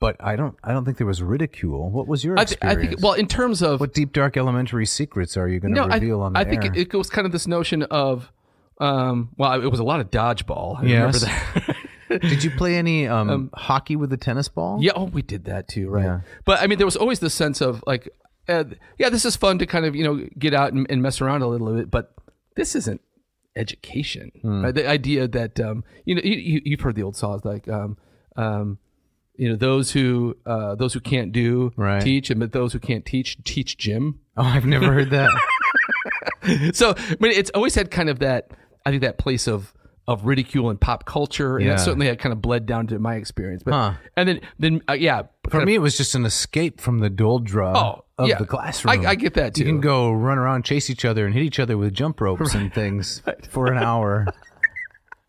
[SPEAKER 2] But I don't, I don't think there was ridicule. What was your
[SPEAKER 3] I, th- I think. Well, in terms of
[SPEAKER 2] what deep dark elementary secrets are you going to
[SPEAKER 3] no, I,
[SPEAKER 2] reveal on the
[SPEAKER 3] I think it, it was kind of this notion of, um, well, it was a lot of dodgeball. I remember
[SPEAKER 2] Yes.
[SPEAKER 3] that. <laughs>
[SPEAKER 2] Did you play any um, hockey with the tennis ball?
[SPEAKER 3] Yeah, oh, we did that too, right?
[SPEAKER 2] Yeah.
[SPEAKER 3] But I mean, there was always this sense of like, uh, yeah, this is fun to kind of you know get out and, and mess around a little bit, but this isn't education.
[SPEAKER 2] Hmm.
[SPEAKER 3] Right? The idea that um, you know you, you- you've heard the old saws like, um, um, you know, those who uh, those who can't do
[SPEAKER 2] Right.
[SPEAKER 3] teach, and but those who can't teach teach gym.
[SPEAKER 2] Oh, I've never heard that. <laughs>
[SPEAKER 3] So, mean, it's always had kind of that. I think that place of of ridicule and pop culture, and
[SPEAKER 2] Yeah.
[SPEAKER 3] that certainly had kind of bled down to my experience. But
[SPEAKER 2] Huh.
[SPEAKER 3] and then then uh, yeah,
[SPEAKER 2] For me, it was just an escape from the doldra
[SPEAKER 3] Oh,
[SPEAKER 2] of
[SPEAKER 3] yeah.
[SPEAKER 2] the classroom.
[SPEAKER 3] I- I get that, too.
[SPEAKER 2] You can go run around, chase each other, and hit each other with jump ropes and things for an hour.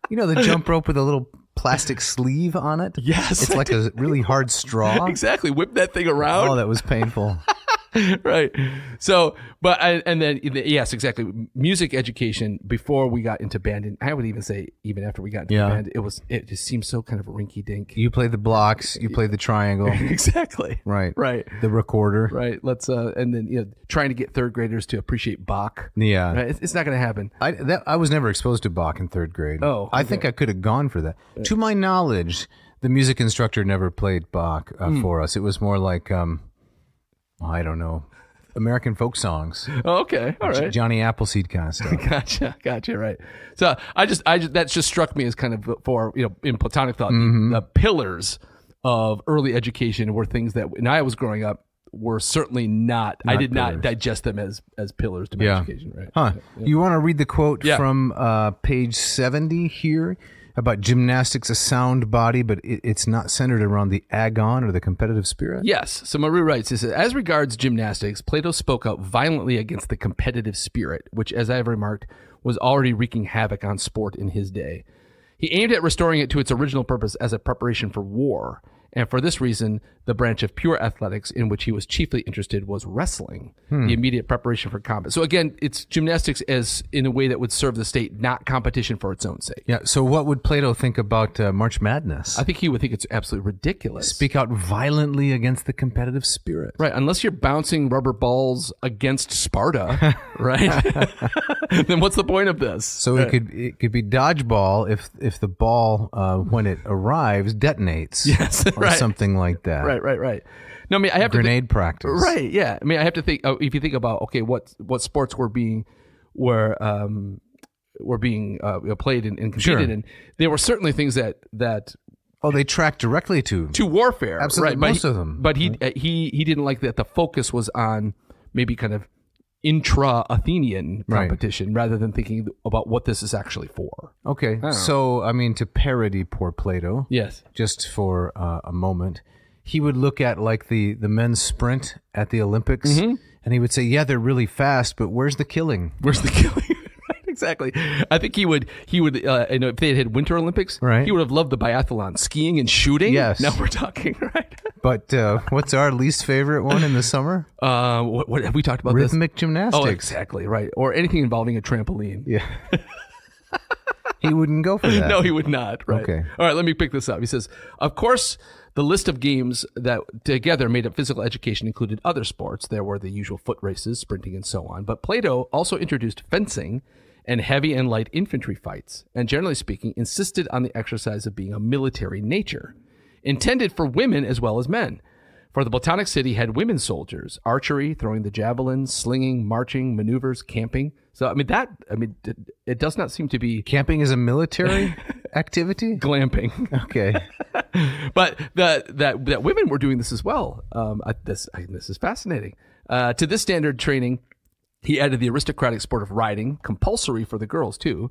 [SPEAKER 2] You know the jump rope with a little plastic sleeve on it.
[SPEAKER 3] Yes,
[SPEAKER 2] it's
[SPEAKER 3] I
[SPEAKER 2] like a really hard <laughs> straw.
[SPEAKER 3] exactly whip that thing around.
[SPEAKER 2] Oh, that was painful. <laughs> <laughs>
[SPEAKER 3] right. So, but I, and then yes, exactly. Music education before we got into band, and I would even say even after we got into
[SPEAKER 2] Yeah.
[SPEAKER 3] band, it was it just seemed so kind of rinky dink.
[SPEAKER 2] You played the blocks. You played the triangle. <laughs>
[SPEAKER 3] exactly.
[SPEAKER 2] Right.
[SPEAKER 3] Right.
[SPEAKER 2] The recorder.
[SPEAKER 3] Right. Let's uh, and then you know trying to get third graders to appreciate Bach.
[SPEAKER 2] Yeah.
[SPEAKER 3] Right? It's, it's not going to happen.
[SPEAKER 2] I that I was never exposed to Bach in third grade.
[SPEAKER 3] Oh,
[SPEAKER 2] I think I could have gone for that. To my knowledge, the music instructor never played Bach uh,
[SPEAKER 3] Hmm.
[SPEAKER 2] for us. It was more like um, I don't know, American folk songs,
[SPEAKER 3] Oh, okay. All right.
[SPEAKER 2] Johnny Appleseed kind of stuff. <laughs>
[SPEAKER 3] Gotcha, gotcha, right. So I just, I just, that just struck me as kind of for you know in Platonic thought,
[SPEAKER 2] Mm-hmm.
[SPEAKER 3] the, the pillars of early education were things that when I was growing up were certainly not. I
[SPEAKER 2] Not
[SPEAKER 3] did not digest them as as pillars to my
[SPEAKER 2] Yeah.
[SPEAKER 3] education. Right.
[SPEAKER 2] Huh? You want to read the quote
[SPEAKER 3] Yeah.
[SPEAKER 2] from uh, page seventy here about gymnastics, a sound body, but it, it's not centered around the agon or the competitive spirit.
[SPEAKER 3] Yes. So Marrou writes, says, as regards gymnastics, Plato spoke out violently against the competitive spirit, which, as I have remarked, was already wreaking havoc on sport in his day. He aimed at restoring it to its original purpose as a preparation for war. And for this reason, the branch of pure athletics in which he was chiefly interested was wrestling, the immediate preparation for combat. So again, it's gymnastics as in a way that would serve the state, not competition for its own sake.
[SPEAKER 2] Yeah. So, what would Plato think about uh, March Madness?
[SPEAKER 3] I think he would think it's absolutely ridiculous.
[SPEAKER 2] Speak out violently against the competitive spirit.
[SPEAKER 3] Right, unless you're bouncing rubber balls against Sparta, <laughs> right? <laughs> then what's the point of this?
[SPEAKER 2] So it could it could be dodgeball if if the ball uh, when it arrives detonates.
[SPEAKER 3] Yes,
[SPEAKER 2] or
[SPEAKER 3] right.
[SPEAKER 2] something like that.
[SPEAKER 3] right, right, right. No, I mean I have to
[SPEAKER 2] Grenade practice.
[SPEAKER 3] right. Yeah, I mean I have to think. Oh, if you think about okay, what what sports were being were um were being uh, played and, and competed
[SPEAKER 2] Sure.
[SPEAKER 3] in, there were certainly things that that
[SPEAKER 2] Oh, they track directly to.
[SPEAKER 3] to warfare.
[SPEAKER 2] Absolutely,
[SPEAKER 3] right?
[SPEAKER 2] Most
[SPEAKER 3] he-
[SPEAKER 2] of them.
[SPEAKER 3] But he uh, he he didn't like that the focus was on maybe kind of intra Athenian
[SPEAKER 2] Right.
[SPEAKER 3] competition rather than thinking about what this is actually for.
[SPEAKER 2] Okay, so I mean to parody poor Plato,
[SPEAKER 3] Yes.
[SPEAKER 2] just for uh, a moment, he would look at like the the men's sprint at the Olympics,
[SPEAKER 3] Mm-hmm.
[SPEAKER 2] and he would say, "Yeah, they're really fast, but where's the killing?"
[SPEAKER 3] Where's the killing? Exactly. I think he would. He would. Uh, you know, if they had had Winter Olympics,
[SPEAKER 2] Right.
[SPEAKER 3] he would have loved the biathlon, skiing and shooting.
[SPEAKER 2] Yes.
[SPEAKER 3] Now we're talking, <laughs> right?
[SPEAKER 2] But uh, what's our least favorite one in the summer? <laughs>
[SPEAKER 3] Uh, what, what have we talked about? this?
[SPEAKER 2] Rhythmic
[SPEAKER 3] Oh,
[SPEAKER 2] gymnastics.
[SPEAKER 3] exactly right. Or anything involving a trampoline.
[SPEAKER 2] Yeah. <laughs> he wouldn't go for that.
[SPEAKER 3] No, he would not. Right.
[SPEAKER 2] Okay.
[SPEAKER 3] All right. Let me pick this up. He says, of course. The list of games that together made up physical education included other sports. There were the usual foot races, sprinting, and so on. But Plato also introduced fencing and heavy and light infantry fights, and generally speaking, insisted on the exercise of being a military nature, intended for women as well as men. For the Platonic city had women soldiers, archery, throwing the javelin, slinging, marching, maneuvers, camping. So, I mean, that, I mean, it- it does not seem to be
[SPEAKER 2] Camping is a military <laughs> activity?
[SPEAKER 3] glamping.
[SPEAKER 2] Okay. <laughs>
[SPEAKER 3] but that that that women were doing this as well. Um, I, this I, this is fascinating. Uh, to this standard training, he added the aristocratic sport of riding, compulsory for the girls too,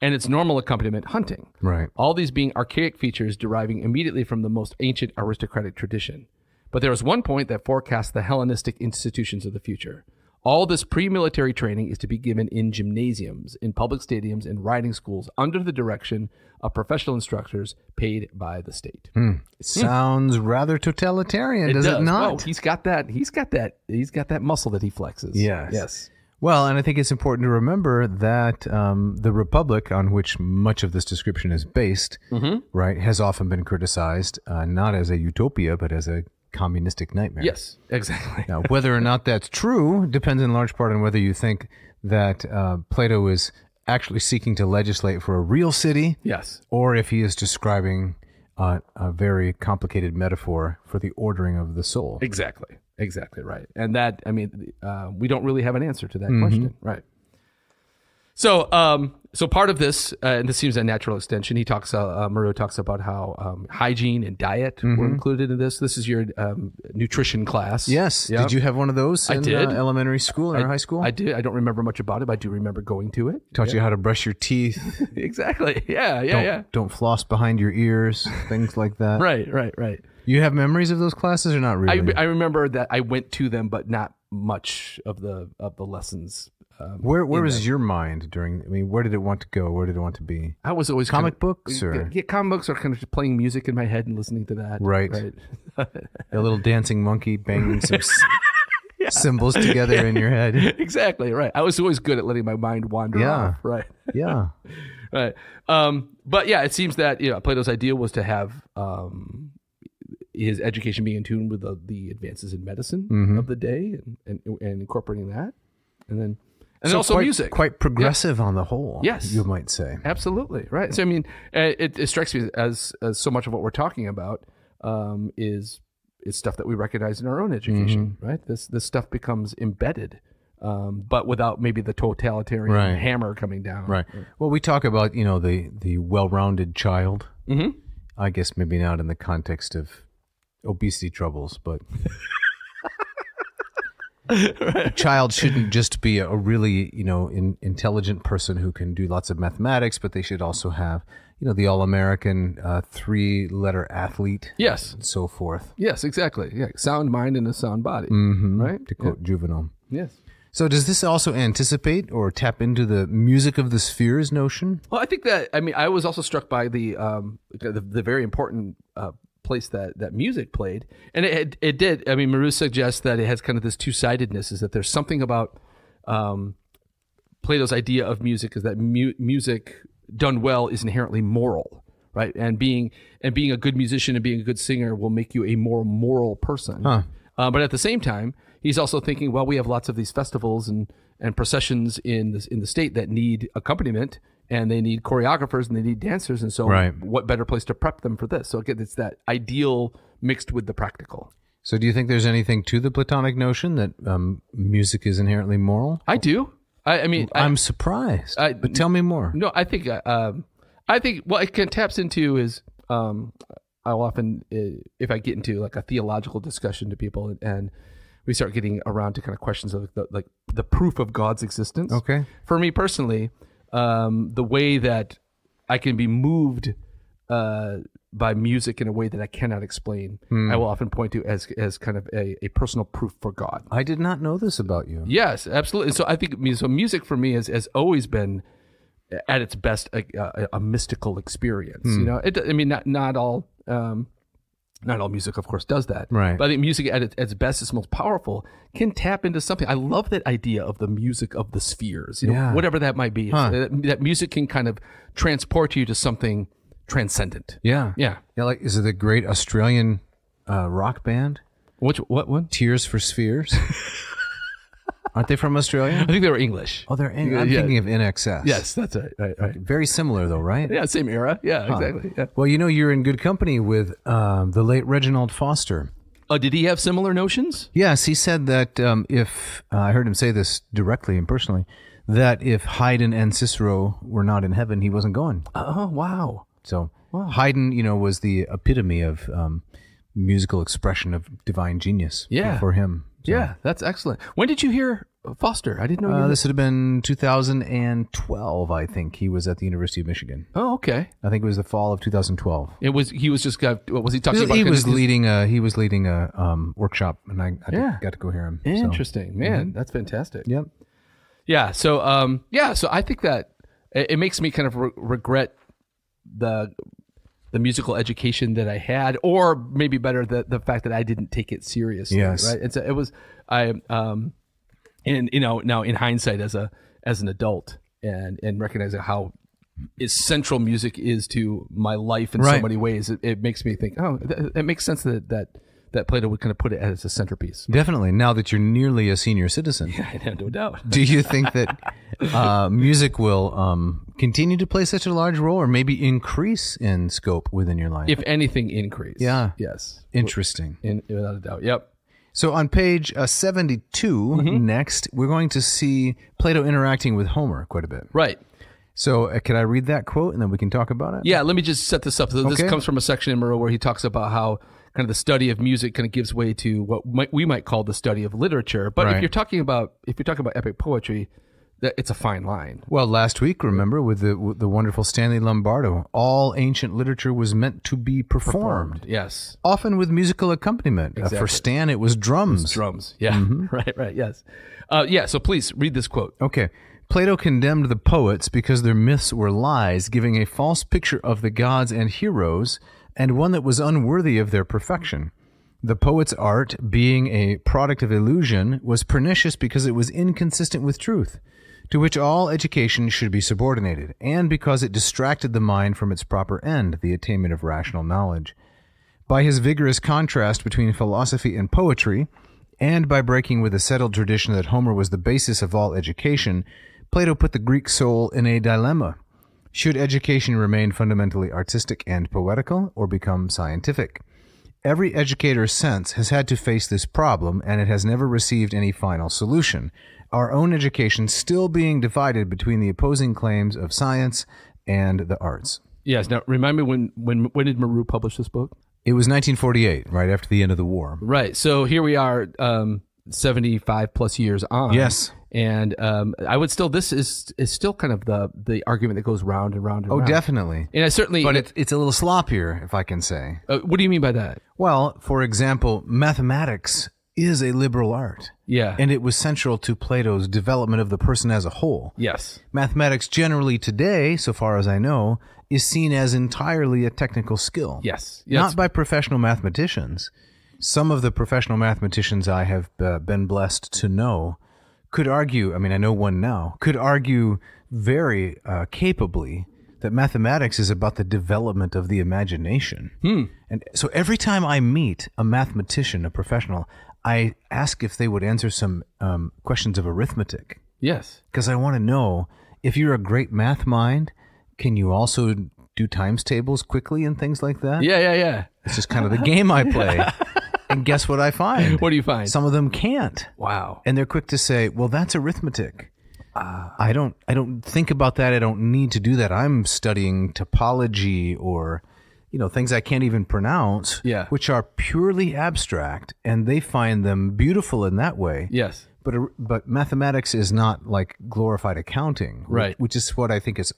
[SPEAKER 3] and its normal accompaniment, hunting.
[SPEAKER 2] Right.
[SPEAKER 3] All these being archaic features deriving immediately from the most ancient aristocratic tradition. But there was one point that forecast the Hellenistic institutions of the future. All this pre-military training is to be given in gymnasiums, in public stadiums, and riding schools under the direction of professional instructors paid by the state.
[SPEAKER 2] Sounds rather totalitarian, does it, not?
[SPEAKER 3] Oh, he's got that. He's got that. He's got that muscle that he flexes.
[SPEAKER 2] Yes.
[SPEAKER 3] Yes.
[SPEAKER 2] Well, and I think it's important to remember that um, the republic on which much of this description is based,
[SPEAKER 3] Mm-hmm.
[SPEAKER 2] right, has often been criticized uh, not as a utopia but as a communistic nightmare.
[SPEAKER 3] Yes. Exactly.
[SPEAKER 2] Now, whether or not that's true depends in large part on whether you think that uh, Plato is actually seeking to legislate for a real city,
[SPEAKER 3] Yes.
[SPEAKER 2] or if he is describing uh, a very complicated metaphor for the ordering of the soul.
[SPEAKER 3] Exactly. Exactly right. And that, I mean, uh, we don't really have an answer to that
[SPEAKER 2] Mm-hmm.
[SPEAKER 3] question. Right. So, um, so part of this, uh, and this seems a natural extension. He talks, uh, uh, talks about how um, hygiene and diet were included in this. This is your um, nutrition class.
[SPEAKER 2] Mm-hmm. Yes.
[SPEAKER 3] Yep.
[SPEAKER 2] Did you have one of those in
[SPEAKER 3] did.
[SPEAKER 2] Uh, elementary school or high school?
[SPEAKER 3] I did. I don't remember much about it, but I do remember going to it.
[SPEAKER 2] Taught you how to brush your teeth. <laughs>
[SPEAKER 3] exactly. <laughs> Yeah. Yeah.
[SPEAKER 2] don't,
[SPEAKER 3] yeah.
[SPEAKER 2] don't floss behind your ears, things like that. <laughs>
[SPEAKER 3] Right. Right. Right.
[SPEAKER 2] You have memories of those classes or not
[SPEAKER 3] I,
[SPEAKER 2] really?
[SPEAKER 3] I remember that I went to them, but not much of the of the lessons. Um,
[SPEAKER 2] where where was your mind during? I mean, where did it want to go? Where did it want to be?
[SPEAKER 3] I was always
[SPEAKER 2] Comic
[SPEAKER 3] kind
[SPEAKER 2] books or
[SPEAKER 3] yeah, comic books are kind of just playing music in my head and listening to that.
[SPEAKER 2] Right.
[SPEAKER 3] Right. <laughs>
[SPEAKER 2] a little dancing monkey banging some <laughs> cymbals together in your head. <laughs>
[SPEAKER 3] exactly. Right. I was always good at letting my mind wander
[SPEAKER 2] Yeah.
[SPEAKER 3] off. Right.
[SPEAKER 2] Yeah.
[SPEAKER 3] Right. Um, but yeah, it seems that you know Plato's idea was to have um, his education being in tune with the, the advances in medicine
[SPEAKER 2] Mm-hmm.
[SPEAKER 3] of the day and, and, and incorporating that, and then and
[SPEAKER 2] So
[SPEAKER 3] also
[SPEAKER 2] quite,
[SPEAKER 3] music.
[SPEAKER 2] Quite progressive on the whole.
[SPEAKER 3] Yes.
[SPEAKER 2] You might say.
[SPEAKER 3] Absolutely right. So I mean, uh, it, it strikes me as, as so much of what we're talking about um, is is stuff that we recognize in our own education.
[SPEAKER 2] Mm-hmm.
[SPEAKER 3] Right. This this stuff becomes embedded, um, but without maybe the totalitarian
[SPEAKER 2] Right.
[SPEAKER 3] hammer coming down.
[SPEAKER 2] Right. Well, we talk about, you know, the the well-rounded child.
[SPEAKER 3] Mm-hmm.
[SPEAKER 2] I guess maybe not in the context of obesity troubles, but <laughs> a child shouldn't just be a really, you know, in, intelligent person who can do lots of mathematics, but they should also have, you know, the all-American uh, three-letter athlete
[SPEAKER 3] Yes.
[SPEAKER 2] and so forth.
[SPEAKER 3] Yes. Exactly. Yeah. Sound mind and a sound body.
[SPEAKER 2] Mm-hmm.
[SPEAKER 3] Right.
[SPEAKER 2] To quote Juvenal.
[SPEAKER 3] Yes.
[SPEAKER 2] So does this also anticipate or tap into the music of the spheres notion?
[SPEAKER 3] Well, I think that I mean I was also struck by the um the, the very important uh, place that that music played, and it it, did. I mean, Marrou suggests that it has kind of this two sidedness. Is that there's something about um, Plato's idea of music is that mu- music done well is inherently moral, right? And being and being a good musician and being a good singer will make you a more moral person.
[SPEAKER 2] Huh.
[SPEAKER 3] Uh, but at the same time, he's also thinking, well, we have lots of these festivals and, and processions in this in the state that need accompaniment and they need choreographers and they need dancers, and so
[SPEAKER 2] Right.
[SPEAKER 3] what better place to prep them for this? So again, it's that ideal mixed with the practical.
[SPEAKER 2] So do you think there's anything to the Platonic notion that um, music is inherently moral?
[SPEAKER 3] I do. I, I mean, I,
[SPEAKER 2] I'm surprised.
[SPEAKER 3] I-
[SPEAKER 2] but tell me more.
[SPEAKER 3] No, I think uh, um, I think what it can taps into is um, I'll often uh, if I get into like a theological discussion to people and, and we start getting around to kind of questions of the, like the proof of God's existence.
[SPEAKER 2] Okay.
[SPEAKER 3] For me personally, um, the way that I can be moved uh, by music in a way that I cannot explain,
[SPEAKER 2] Hmm.
[SPEAKER 3] I will often point to as as kind of a, a personal proof for God.
[SPEAKER 2] I did not know this about you.
[SPEAKER 3] Yes, absolutely. So I think so. Music for me has, has always been at its best a, a, a mystical experience.
[SPEAKER 2] Hmm.
[SPEAKER 3] You know, it, I mean, not not all. Um, not all music, of course, does that.
[SPEAKER 2] Right.
[SPEAKER 3] But I think music at its, best, its most powerful, can tap into something. I love that idea of the music of the spheres, you know,
[SPEAKER 2] Yeah.
[SPEAKER 3] whatever that might be.
[SPEAKER 2] Huh.
[SPEAKER 3] That, that music can kind of transport you to something transcendent.
[SPEAKER 2] Yeah.
[SPEAKER 3] Yeah.
[SPEAKER 2] Yeah, like is it the great Australian uh, rock band
[SPEAKER 3] Which what one?
[SPEAKER 2] Tears for Spheres? <laughs> Aren't they from Australia?
[SPEAKER 3] I think they were English.
[SPEAKER 2] Oh, they're in, I'm
[SPEAKER 3] Yeah.
[SPEAKER 2] thinking of INXS.
[SPEAKER 3] Yes, that's right. Right. right.
[SPEAKER 2] Very similar though, right?
[SPEAKER 3] Yeah, same era. Yeah, exactly. Yeah.
[SPEAKER 2] Well, you know, you're in good company with um, the late Reginald Foster.
[SPEAKER 3] Oh, did he have similar notions?
[SPEAKER 2] Yes, he said that um, if uh, I heard him say this directly and personally, that if Haydn and Cicero were not in heaven, he wasn't going.
[SPEAKER 3] Oh, wow.
[SPEAKER 2] So Haydn, you know, was the epitome of um, musical expression of divine genius. for-
[SPEAKER 3] Yeah.
[SPEAKER 2] for, him. So-
[SPEAKER 3] Yeah, that's excellent. When did you hear Foster. I didn't know.
[SPEAKER 2] Uh, this would have been 2012, I think. He was at the University of Michigan.
[SPEAKER 3] oh, okay.
[SPEAKER 2] I think it was the fall of 2012.
[SPEAKER 3] It was. He was just. Got, what was he talking
[SPEAKER 2] He,
[SPEAKER 3] about?
[SPEAKER 2] he was leading a he was leading a um, workshop, and I, I
[SPEAKER 3] Yeah.
[SPEAKER 2] got to go hear him. so.
[SPEAKER 3] Interesting, man. That's fantastic.
[SPEAKER 2] Yep.
[SPEAKER 3] Yeah. So, um, yeah. So I think that it, it makes me kind of re- regret the the musical education that I had, or maybe better, the the fact that I didn't take it seriously.
[SPEAKER 2] Yes.
[SPEAKER 3] Right. It's a, it was I um, and you know now in hindsight as a as an adult and and recognizing how essential music is to my life in so many ways, it, it makes me think, oh, th- it makes sense that that that Plato would kind of put it as a centerpiece.
[SPEAKER 2] Definitely. Now that you're nearly a senior citizen, <laughs>
[SPEAKER 3] I have no doubt.
[SPEAKER 2] do you think that uh, music will um, continue to play such a large role, or maybe increase in scope within your life?
[SPEAKER 3] If anything, increase.
[SPEAKER 2] Yeah.
[SPEAKER 3] Yes.
[SPEAKER 2] Interesting.
[SPEAKER 3] In, without a doubt. Yep.
[SPEAKER 2] So on page uh, 72,
[SPEAKER 3] Mm-hmm.
[SPEAKER 2] next, we're going to see Plato interacting with Homer quite a bit.
[SPEAKER 3] Right.
[SPEAKER 2] So uh, can I read that quote and then we can talk about it?
[SPEAKER 3] Yeah. Let me just set this up. So this
[SPEAKER 2] Okay.
[SPEAKER 3] comes from a section in Marrou where he talks about how kind of the study of music kind of gives way to what might, we might call the study of literature. But if you're talking about if you're talking about epic poetry, that it's a fine line.
[SPEAKER 2] Well, last week, remember, with the with the wonderful Stanley Lombardo, all ancient literature was meant to be performed,
[SPEAKER 3] Yes.
[SPEAKER 2] often with musical accompaniment. Uh, for Stan, it was drums.
[SPEAKER 3] Drums. Yeah.
[SPEAKER 2] Mm-hmm. <laughs>
[SPEAKER 3] right. Right. Yes. Uh, yeah. So please read this quote.
[SPEAKER 2] Okay. Plato condemned the poets because their myths were lies, giving a false picture of the gods and heroes, and one that was unworthy of their perfection. The poet's art, being a product of illusion, was pernicious because it was inconsistent with truth, to which all education should be subordinated, and because it distracted the mind from its proper end, the attainment of rational knowledge. By his vigorous contrast between philosophy and poetry, and by breaking with the settled tradition that Homer was the basis of all education, Plato put the Greek soul in a dilemma. Should education remain fundamentally artistic and poetical, or become scientific? Every educator's sense has had to face this problem, and it has never received any final solution. Our own education still being divided between the opposing claims of science and the arts.
[SPEAKER 3] Yes. Now remind me when when when did Marrou publish this book?
[SPEAKER 2] It was 1948, right after the end of the war.
[SPEAKER 3] Right. So here we are, um, 75 plus years on.
[SPEAKER 2] Yes.
[SPEAKER 3] And um, I would still, this is is still kind of the the argument that goes round and round and round.
[SPEAKER 2] Oh,
[SPEAKER 3] round.
[SPEAKER 2] definitely.
[SPEAKER 3] And I certainly,
[SPEAKER 2] But it, it's a little sloppier, if I can say.
[SPEAKER 3] uh, what do you mean by that?
[SPEAKER 2] Well, for example, mathematics is a liberal art,
[SPEAKER 3] Yeah.
[SPEAKER 2] and it was central to Plato's development of the person as a whole.
[SPEAKER 3] yes.
[SPEAKER 2] Mathematics generally today, so far as I know, is seen as entirely a technical skill.
[SPEAKER 3] Yes. Yes.
[SPEAKER 2] Not by professional mathematicians. Some of the professional mathematicians I have uh, been blessed to know could argue, I mean, I know one now, could argue very uh, capably that mathematics is about the development of the imagination. And so every time I meet a mathematician, a professional, I ask if they would answer some um, questions of arithmetic
[SPEAKER 3] yes.
[SPEAKER 2] because I want to know if you're a great math mind, can you also do times tables quickly and things like that?
[SPEAKER 3] Yeah. Yeah. Yeah.
[SPEAKER 2] It's just kind of the game I play. <laughs> and guess what I find? <laughs>
[SPEAKER 3] What do you find?
[SPEAKER 2] Some of them can't.
[SPEAKER 3] wow.
[SPEAKER 2] And they're quick to say, "Well, that's arithmetic." I don't I don't think about that. I don't need to do that. I'm studying topology or you know, things I can't even pronounce,
[SPEAKER 3] Yeah.
[SPEAKER 2] which are purely abstract and they find them beautiful in that way.
[SPEAKER 3] Yes.
[SPEAKER 2] But but mathematics is not like glorified accounting, which-
[SPEAKER 3] Right.
[SPEAKER 2] Which, is what I think is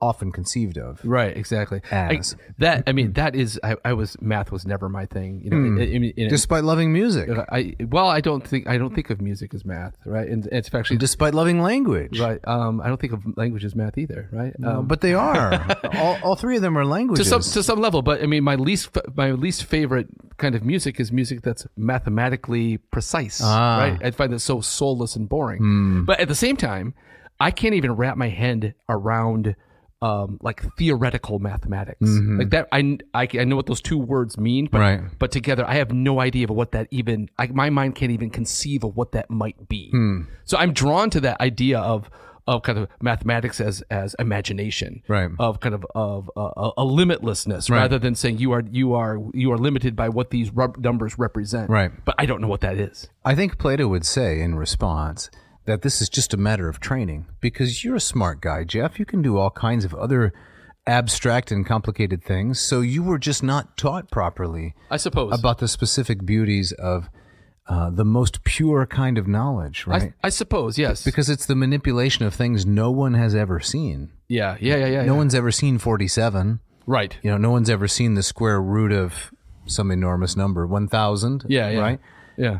[SPEAKER 2] often conceived of.
[SPEAKER 3] Right. Exactly. I-
[SPEAKER 2] As.
[SPEAKER 3] that. I mean, that is. I, I was math was never my thing. You know. I- I in-
[SPEAKER 2] Despite loving music,
[SPEAKER 3] I well, I don't think I don't think of music as math, right? And it's actually
[SPEAKER 2] despite loving language,
[SPEAKER 3] right. Um, I don't think of language as math either, right? Um,
[SPEAKER 2] but they <laughs> are. all, all three of them are
[SPEAKER 3] to some to some level, but I mean, my least my least favorite kind of music is music that's mathematically precise,
[SPEAKER 2] Ah.
[SPEAKER 3] Right? I find that so soulless and boring. But at the same time, I can't even wrap my head around. Um, like theoretical mathematics, like that. I, I I know what those two words mean, but
[SPEAKER 2] Right.
[SPEAKER 3] but together, I have no idea of what that even. I, my mind can't even conceive of what that might be.
[SPEAKER 2] Hmm.
[SPEAKER 3] So I'm drawn to that idea of of kind of mathematics as as imagination,
[SPEAKER 2] Right.
[SPEAKER 3] Of kind of of uh, a, a limitlessness, rather than saying you are you are you are limited by what these rub- numbers represent,
[SPEAKER 2] Right.
[SPEAKER 3] But I don't know what that is.
[SPEAKER 2] I think Plato would say in response that this is just a matter of training because you're a smart guy, Jeff. You can do all kinds of other abstract and complicated things. So you were just not taught properly
[SPEAKER 3] I suppose.
[SPEAKER 2] about the specific beauties of uh, the most pure kind of knowledge, right?
[SPEAKER 3] I, I suppose, yes.
[SPEAKER 2] because it's the manipulation of things no one has ever seen.
[SPEAKER 3] yeah, yeah, yeah, yeah.
[SPEAKER 2] No
[SPEAKER 3] yeah.
[SPEAKER 2] one's ever seen 47.
[SPEAKER 3] right.
[SPEAKER 2] You know, no one's ever seen the square root of some enormous number, 1,000.
[SPEAKER 3] Yeah, yeah.
[SPEAKER 2] Right?
[SPEAKER 3] Yeah.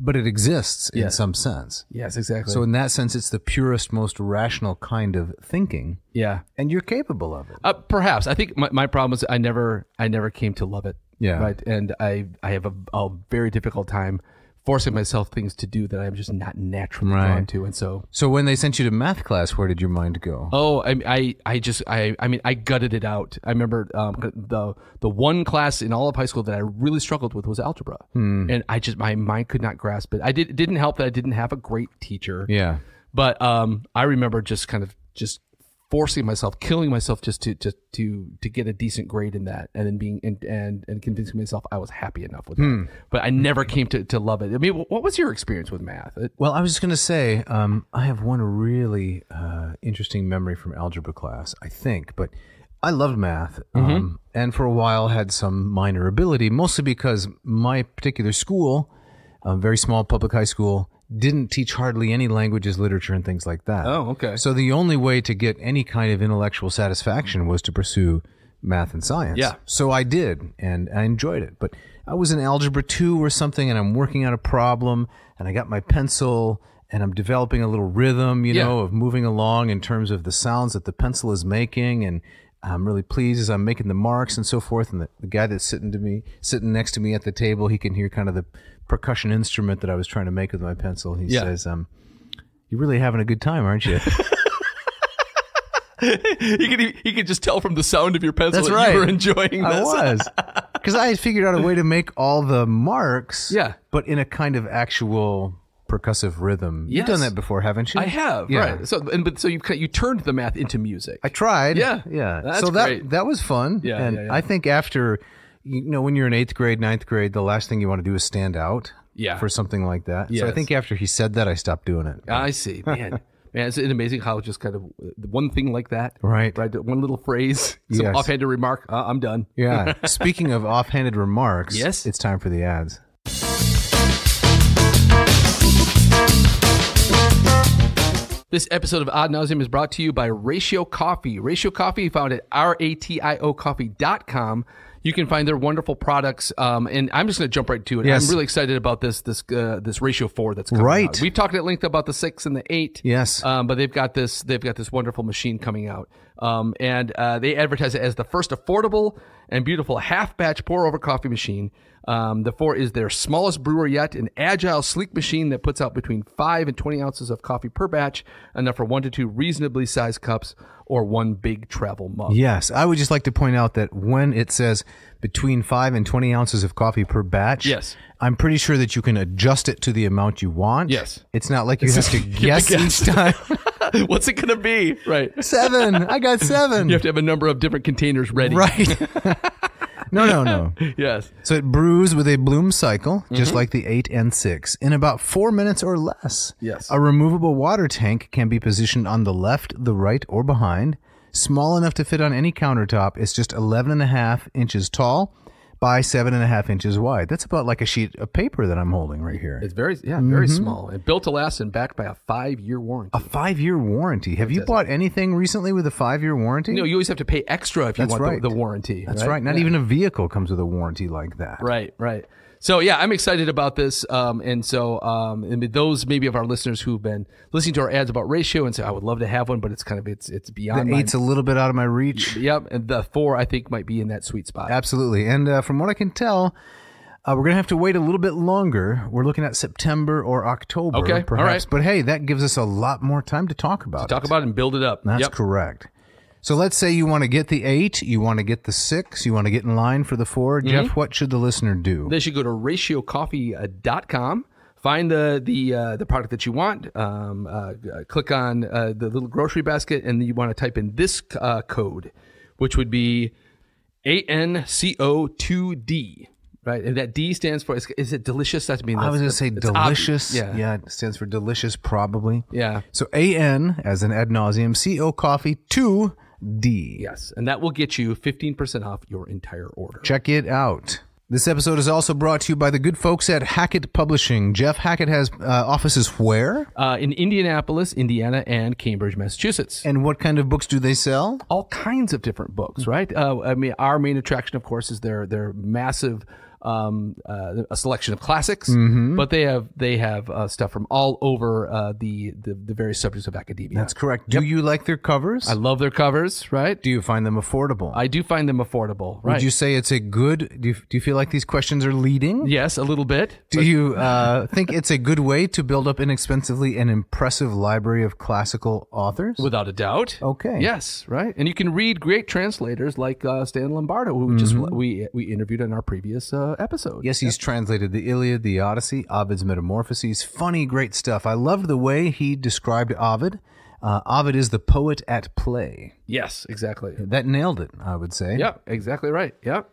[SPEAKER 2] But it exists in some sense.
[SPEAKER 3] Yes, exactly.
[SPEAKER 2] So, in that sense, it's the purest, most rational kind of thinking,
[SPEAKER 3] yeah.
[SPEAKER 2] and you're capable of it.
[SPEAKER 3] Uh, perhaps I think my, my problem is I never I never came to love it.
[SPEAKER 2] Yeah.
[SPEAKER 3] Right. And I I have a, a very difficult time forcing myself things to do that I'm just not naturally
[SPEAKER 2] Right.
[SPEAKER 3] drawn to. And so
[SPEAKER 2] So, when they sent you to math class, where did your mind go?
[SPEAKER 3] oh I I I just I I mean I gutted it out. I remember um, the the one class in all of high school that I really struggled with was algebra,
[SPEAKER 2] Hmm.
[SPEAKER 3] and I just my mind could not grasp it. I did it didn't help that I didn't have a great teacher.
[SPEAKER 2] Yeah.
[SPEAKER 3] But um, I remember just kind of just forcing myself, killing myself just to just to to get a decent grade in that, and then being and and, and convincing myself I was happy enough with that. But I never came to, to love it. I mean, what was your experience with math? It-
[SPEAKER 2] Well, I was just going to say, um, I have one really uh, interesting memory from algebra class, I think, but I loved math, um, and for a while had some minor ability, mostly because my particular school, a very small public high school, didn't teach hardly any languages, literature, and things like that.
[SPEAKER 3] Oh, okay.
[SPEAKER 2] So the only way to get any kind of intellectual satisfaction was to pursue math and science.
[SPEAKER 3] Yeah.
[SPEAKER 2] So I did, and I enjoyed it. But I was in algebra two or something, and I'm working out a problem, and I got my pencil, and I'm developing a little rhythm, you
[SPEAKER 3] Yeah.
[SPEAKER 2] know, of moving along in terms of the sounds that the pencil is making, and I'm really pleased as I'm making the marks and so forth. And the, the guy that's sitting to me, sitting next to me at the table, he can hear kind of the percussion instrument that I was trying to make with my pencil. He
[SPEAKER 3] Yeah.
[SPEAKER 2] says, um, "You're really having a good time, aren't you?" <laughs>
[SPEAKER 3] he could he could just tell from the sound of your pencil
[SPEAKER 2] That's
[SPEAKER 3] that
[SPEAKER 2] right.
[SPEAKER 3] you were enjoying
[SPEAKER 2] I
[SPEAKER 3] this.
[SPEAKER 2] was <laughs> because I had figured out a way to make all the marks.
[SPEAKER 3] Yeah.
[SPEAKER 2] but in a kind of actual percussive rhythm. You've done that before, haven't you?
[SPEAKER 3] I have
[SPEAKER 2] Yeah.
[SPEAKER 3] right. So and but so you you turned the math into music.
[SPEAKER 2] I tried.
[SPEAKER 3] Yeah.
[SPEAKER 2] yeah.
[SPEAKER 3] That's
[SPEAKER 2] so that
[SPEAKER 3] great.
[SPEAKER 2] that was fun.
[SPEAKER 3] Yeah,
[SPEAKER 2] and
[SPEAKER 3] yeah, yeah.
[SPEAKER 2] I think after. You know, when you're in eighth grade, ninth grade, the last thing you want to do is stand out.
[SPEAKER 3] Yeah.
[SPEAKER 2] For something like that. So I think after he said that, I stopped doing it.
[SPEAKER 3] I see, man. <laughs> Man, it's amazing how just kind of uh, one thing like that,
[SPEAKER 2] Right.
[SPEAKER 3] Right, one little phrase, <laughs> some
[SPEAKER 2] Yes.
[SPEAKER 3] offhanded remark. Uh, I'm done. <laughs>
[SPEAKER 2] Yeah. Speaking of offhanded remarks,
[SPEAKER 3] Yes?
[SPEAKER 2] it's time for the ads.
[SPEAKER 3] This episode of Ad Navseam is brought to you by Ratio Coffee. Ratio Coffee, found at ratio coffee.com. You can find their wonderful products, um, and I'm just going to jump right to it.
[SPEAKER 2] Yes.
[SPEAKER 3] I'm really excited about this this uh, this Ratio Four that's coming
[SPEAKER 2] Right.
[SPEAKER 3] out. We've talked at length about the six and the eight.
[SPEAKER 2] Yes.
[SPEAKER 3] um, but they've got this they've got this wonderful machine coming out, um, and uh, they advertise it as the first affordable and beautiful half batch pour over coffee machine. Um, the four is their smallest brewer yet, an agile, sleek machine that puts out between five and twenty ounces of coffee per batch, enough for one to two reasonably sized cups or one big travel mug.
[SPEAKER 2] Yes, I would just like to point out that when it says between five and twenty ounces of coffee per batch,
[SPEAKER 3] Yes.
[SPEAKER 2] I'm pretty sure that you can adjust it to the amount you want.
[SPEAKER 3] Yes.
[SPEAKER 2] it's not like you <laughs> have to guess
[SPEAKER 3] guess.
[SPEAKER 2] each time. <laughs>
[SPEAKER 3] What's it going to be? Right.
[SPEAKER 2] seven, I got <laughs> seven.
[SPEAKER 3] You have to have a number of different containers ready.
[SPEAKER 2] right. no, no, no.
[SPEAKER 3] Yes.
[SPEAKER 2] So it brews with a bloom cycle,
[SPEAKER 3] Mm-hmm.
[SPEAKER 2] just like the 8 and 6, in about four minutes or less.
[SPEAKER 3] Yes.
[SPEAKER 2] A removable water tank can be positioned on the left, the right, or behind. Small enough to fit on any countertop. It's just 11 and a half inches tall by seven and a half inches wide. That's about like a sheet of paper that I'm holding right here.
[SPEAKER 3] It's very yeah, very
[SPEAKER 2] Mm-hmm.
[SPEAKER 3] small and built to last and backed by a five year warranty.
[SPEAKER 2] A five year warranty. Have you bought anything recently with a five year warranty?
[SPEAKER 3] No, you always have to pay extra if you
[SPEAKER 2] That's
[SPEAKER 3] want
[SPEAKER 2] right.
[SPEAKER 3] the, the warranty.
[SPEAKER 2] That's right. Not even a vehicle comes with a warranty like that.
[SPEAKER 3] Right, right. So yeah, I'm excited about this, um, and so um, and those maybe of our listeners who've been listening to our ads about ratio and say I would love to have one, but it's kind of it's it's beyond.
[SPEAKER 2] The
[SPEAKER 3] my-
[SPEAKER 2] a little bit out of my reach.
[SPEAKER 3] Yep, and the four I think might be in that sweet spot.
[SPEAKER 2] Absolutely. And uh, from what I can tell, uh, we're going to have to wait a little bit longer. We're looking at September or October,
[SPEAKER 3] Okay, all
[SPEAKER 2] perhaps.
[SPEAKER 3] right.
[SPEAKER 2] But hey, that gives us a lot more time to talk about
[SPEAKER 3] Talk
[SPEAKER 2] it.
[SPEAKER 3] about it and build it up.
[SPEAKER 2] That's
[SPEAKER 3] yep.
[SPEAKER 2] correct. So let's say you want to get the eight, you want to get the six, you want to get in line for the 4
[SPEAKER 3] Mm-hmm.
[SPEAKER 2] Jeff, what should the listener do?
[SPEAKER 3] They should go to ratiocoffee.com, find the the uh, the product that you want, um, uh, uh, click on uh, the little grocery basket, and you want to type in this uh, code, which would be ANCO2D. Right, and that D stands for is, is it delicious? That means
[SPEAKER 2] I was going to say delicious.
[SPEAKER 3] Yeah,
[SPEAKER 2] yeah, it stands for delicious, probably.
[SPEAKER 3] yeah,
[SPEAKER 2] So AN as an Ad Navseam, CO coffee 2D.
[SPEAKER 3] yes, and that will get you fifteen percent off your entire order.
[SPEAKER 2] Check it out. This episode is also brought to you by the good folks at Hackett Publishing. Jeff Hackett has uh, offices where?
[SPEAKER 3] Uh, in Indianapolis, Indiana, and Cambridge, Massachusetts.
[SPEAKER 2] And what kind of books do they sell?
[SPEAKER 3] all kinds of different books, right? Uh, I mean, our main attraction, of course, is their their massive um, uh, a selection of classics,
[SPEAKER 2] Mm-hmm.
[SPEAKER 3] but they have they have uh, stuff from all over uh, the, the the various subjects of academia.
[SPEAKER 2] That's correct. Do you like their covers?
[SPEAKER 3] I love their covers, right?
[SPEAKER 2] do you find them affordable?
[SPEAKER 3] I do find them affordable, right?
[SPEAKER 2] Would you say it's a good? Do you, do you feel like these questions are leading?
[SPEAKER 3] yes, a little bit.
[SPEAKER 2] Do you uh, <laughs> think it's a good way to build up inexpensively an impressive library of classical authors?
[SPEAKER 3] Without a doubt.
[SPEAKER 2] Okay.
[SPEAKER 3] Yes, right. And you can read great translators like uh, Stan Lombardo, who just
[SPEAKER 2] Mm-hmm.
[SPEAKER 3] we we interviewed in our previous uh, episode.
[SPEAKER 2] Yes, he's translated the Iliad, the Odyssey, Ovid's Metamorphoses. Funny, great stuff. I loved the way he described Ovid. Uh, Ovid is the poet at play.
[SPEAKER 3] Yes, exactly.
[SPEAKER 2] That nailed it, I would say.
[SPEAKER 3] Yep, exactly right. Yep.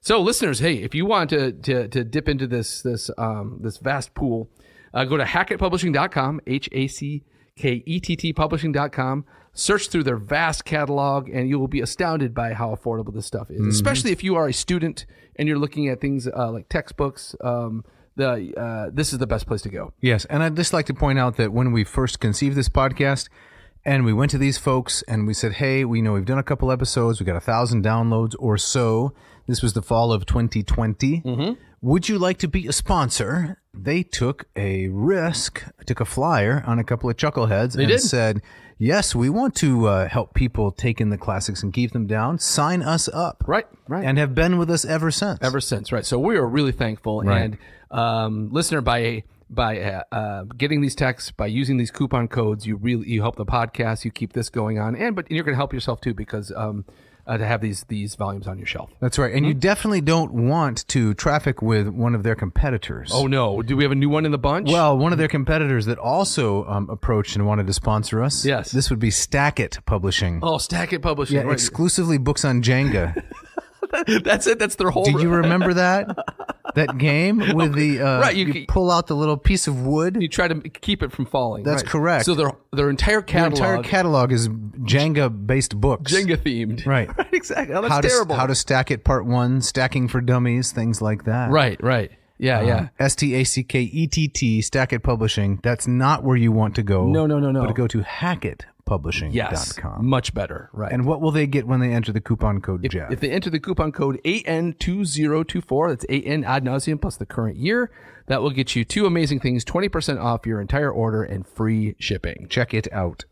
[SPEAKER 3] So, listeners, hey, if you want to to, to dip into this this um, this vast pool, uh, go to hackettpublishing.com, h a c k e t t publishing.com. Search through their vast catalog, and you will be astounded by how affordable this stuff is. Especially if you are a student and you're looking at things uh, like textbooks. Um, the uh, this is the best place to go.
[SPEAKER 2] Yes, and I'd just like to point out that when we first conceived this podcast, and we went to these folks and we said, "Hey, we know we've done a couple episodes, we got a thousand downloads or so. This was the fall of 2020.
[SPEAKER 3] Mm-hmm.
[SPEAKER 2] Would you like to be a sponsor?" They took a risk, took a flyer on a couple of chuckleheads, and
[SPEAKER 3] did.
[SPEAKER 2] said, "Yes, we want to uh, help people take in the classics and keep them down. Sign us up."
[SPEAKER 3] Right, right.
[SPEAKER 2] And have been with us ever since.
[SPEAKER 3] ever since, right? So we are really thankful,
[SPEAKER 2] Right.
[SPEAKER 3] and um, listener by by uh, uh, getting these texts, by using these coupon codes, you really you help the podcast, you keep this going on, and but you're going to help yourself too because um, uh, to have these these volumes on your shelf.
[SPEAKER 2] That's right. And you definitely don't want to traffic with one of their competitors.
[SPEAKER 3] Oh no, do we have a new one in the bunch?
[SPEAKER 2] Well, one of their competitors that also um, approached and wanted to sponsor us.
[SPEAKER 3] Yes.
[SPEAKER 2] This would be Stackett Publishing.
[SPEAKER 3] oh, Stackett Publishing,
[SPEAKER 2] yeah,
[SPEAKER 3] right.
[SPEAKER 2] exclusively books on Jenga. <laughs>
[SPEAKER 3] that's it. That's their whole.
[SPEAKER 2] Did you <laughs> remember that? That game <laughs> with the uh,
[SPEAKER 3] Right, you
[SPEAKER 2] you, pull out the little piece of wood.
[SPEAKER 3] You try to keep it from falling.
[SPEAKER 2] That's
[SPEAKER 3] right.
[SPEAKER 2] correct.
[SPEAKER 3] So their their entire
[SPEAKER 2] Their
[SPEAKER 3] catalog,
[SPEAKER 2] entire catalog is Jenga-based books.
[SPEAKER 3] Jenga themed.
[SPEAKER 2] Right. <laughs>
[SPEAKER 3] right exactly. Oh, that's
[SPEAKER 2] how to
[SPEAKER 3] terrible.
[SPEAKER 2] how to stack it part one, stacking for dummies, things like that.
[SPEAKER 3] right. Right. Yeah. yeah.
[SPEAKER 2] S T A C K E T T Stackett Publishing. That's not where you want to go.
[SPEAKER 3] No, no, no, no.
[SPEAKER 2] But to go to hackettpublishing.com.
[SPEAKER 3] Yes. Much better. Right.
[SPEAKER 2] And what will they get when they enter the coupon code Jeff?
[SPEAKER 3] If they enter the coupon code AN2024, that's AN Ad Navseam plus the current year, that will get you two amazing things 20% off your entire order and free shipping.
[SPEAKER 2] Check it out.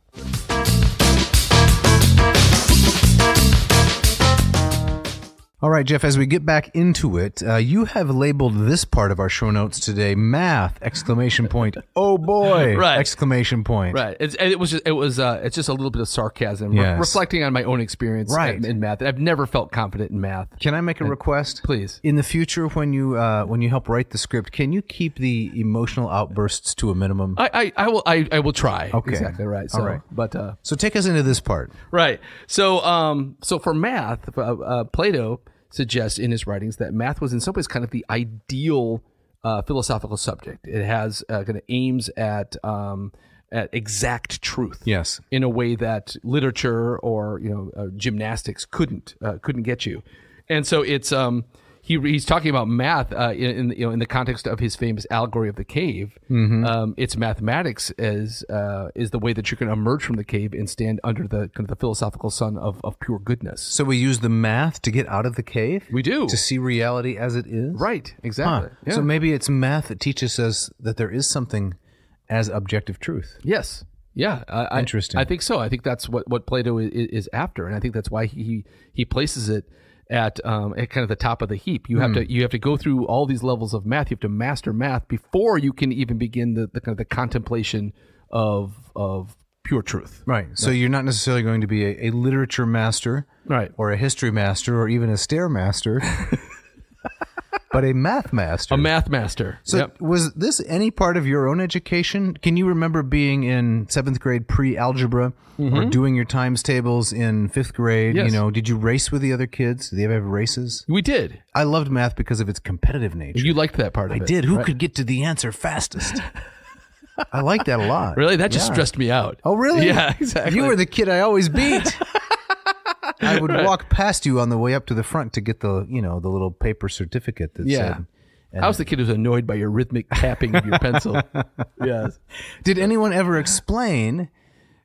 [SPEAKER 2] All right, Jeff, as we get back into it, uh, you have labeled this part of our show notes today math exclamation point. Oh boy. <laughs>
[SPEAKER 3] Right.
[SPEAKER 2] Exclamation point.
[SPEAKER 3] Right. It's, it was just, it was uh, it's just a little bit of sarcasm, re-
[SPEAKER 2] Yes.
[SPEAKER 3] reflecting on my own experience
[SPEAKER 2] Right.
[SPEAKER 3] in, in math. I've never felt confident in math.
[SPEAKER 2] Can I make a request?
[SPEAKER 3] Please.
[SPEAKER 2] In the future, when you uh, when you help write the script, can you keep the emotional outbursts to a minimum?
[SPEAKER 3] I, I, I will I, I will try.
[SPEAKER 2] Okay.
[SPEAKER 3] Exactly right. So,
[SPEAKER 2] All right.
[SPEAKER 3] But uh,
[SPEAKER 2] so take us into this part.
[SPEAKER 3] Right. So, um, so for math, uh, uh, Plato suggests in his writings that math was in some ways kind of the ideal uh, philosophical subject. It has uh, kind of aims at um, at exact truth.
[SPEAKER 2] Yes.
[SPEAKER 3] In a way that literature or you know uh, gymnastics couldn't uh, couldn't get you, and so it's um. He, he's talking about math uh, in, in you know in the context of his famous allegory of the cave. Um, it's mathematics as uh, is the way that you're going to emerge from the cave and stand under the kind of the philosophical sun of, of pure goodness.
[SPEAKER 2] So we use the math to get out of the cave.
[SPEAKER 3] We do.
[SPEAKER 2] to see reality as it is.
[SPEAKER 3] Right,
[SPEAKER 2] Huh.
[SPEAKER 3] exactly. Yeah.
[SPEAKER 2] So maybe it's math that teaches us that there is something as objective truth.
[SPEAKER 3] yes, yeah, I, I-
[SPEAKER 2] Interesting.
[SPEAKER 3] I think so. I think that's what, what Plato is, is after, and I think that's why he he places it at um, at kind of the top of the heap. You
[SPEAKER 2] Hmm.
[SPEAKER 3] have to you have to go through all these levels of math. You have to master math before you can even begin the, the kind of the contemplation of of pure truth.
[SPEAKER 2] Right. So you're not necessarily going to be a, a literature master,
[SPEAKER 3] Right.
[SPEAKER 2] or a history master, or even a stair master, <laughs> but a math master.
[SPEAKER 3] A math master.
[SPEAKER 2] so
[SPEAKER 3] Yep.
[SPEAKER 2] was this any part of your own education? Can you remember being in seventh grade pre-algebra or doing your times tables in fifth grade?
[SPEAKER 3] Mm-hmm. Yes.
[SPEAKER 2] You know, did you race with the other kids? Did they ever have races?
[SPEAKER 3] We did.
[SPEAKER 2] I loved math because of its competitive nature.
[SPEAKER 3] You liked that part of
[SPEAKER 2] I
[SPEAKER 3] it.
[SPEAKER 2] did. Who
[SPEAKER 3] right?
[SPEAKER 2] could get to the answer fastest? I like that a lot. <laughs>
[SPEAKER 3] Really? That just
[SPEAKER 2] Yeah.
[SPEAKER 3] stressed me out.
[SPEAKER 2] Oh, really? <laughs>
[SPEAKER 3] Yeah, exactly.
[SPEAKER 2] You were the kid I always beat. <laughs> I <laughs> would walk past you on the way up to the front to get the you know the little paper certificate that
[SPEAKER 3] Yeah.
[SPEAKER 2] said.
[SPEAKER 3] I was the kid who was annoyed by your rhythmic tapping of your pencil. <laughs> yes.
[SPEAKER 2] Did anyone ever explain,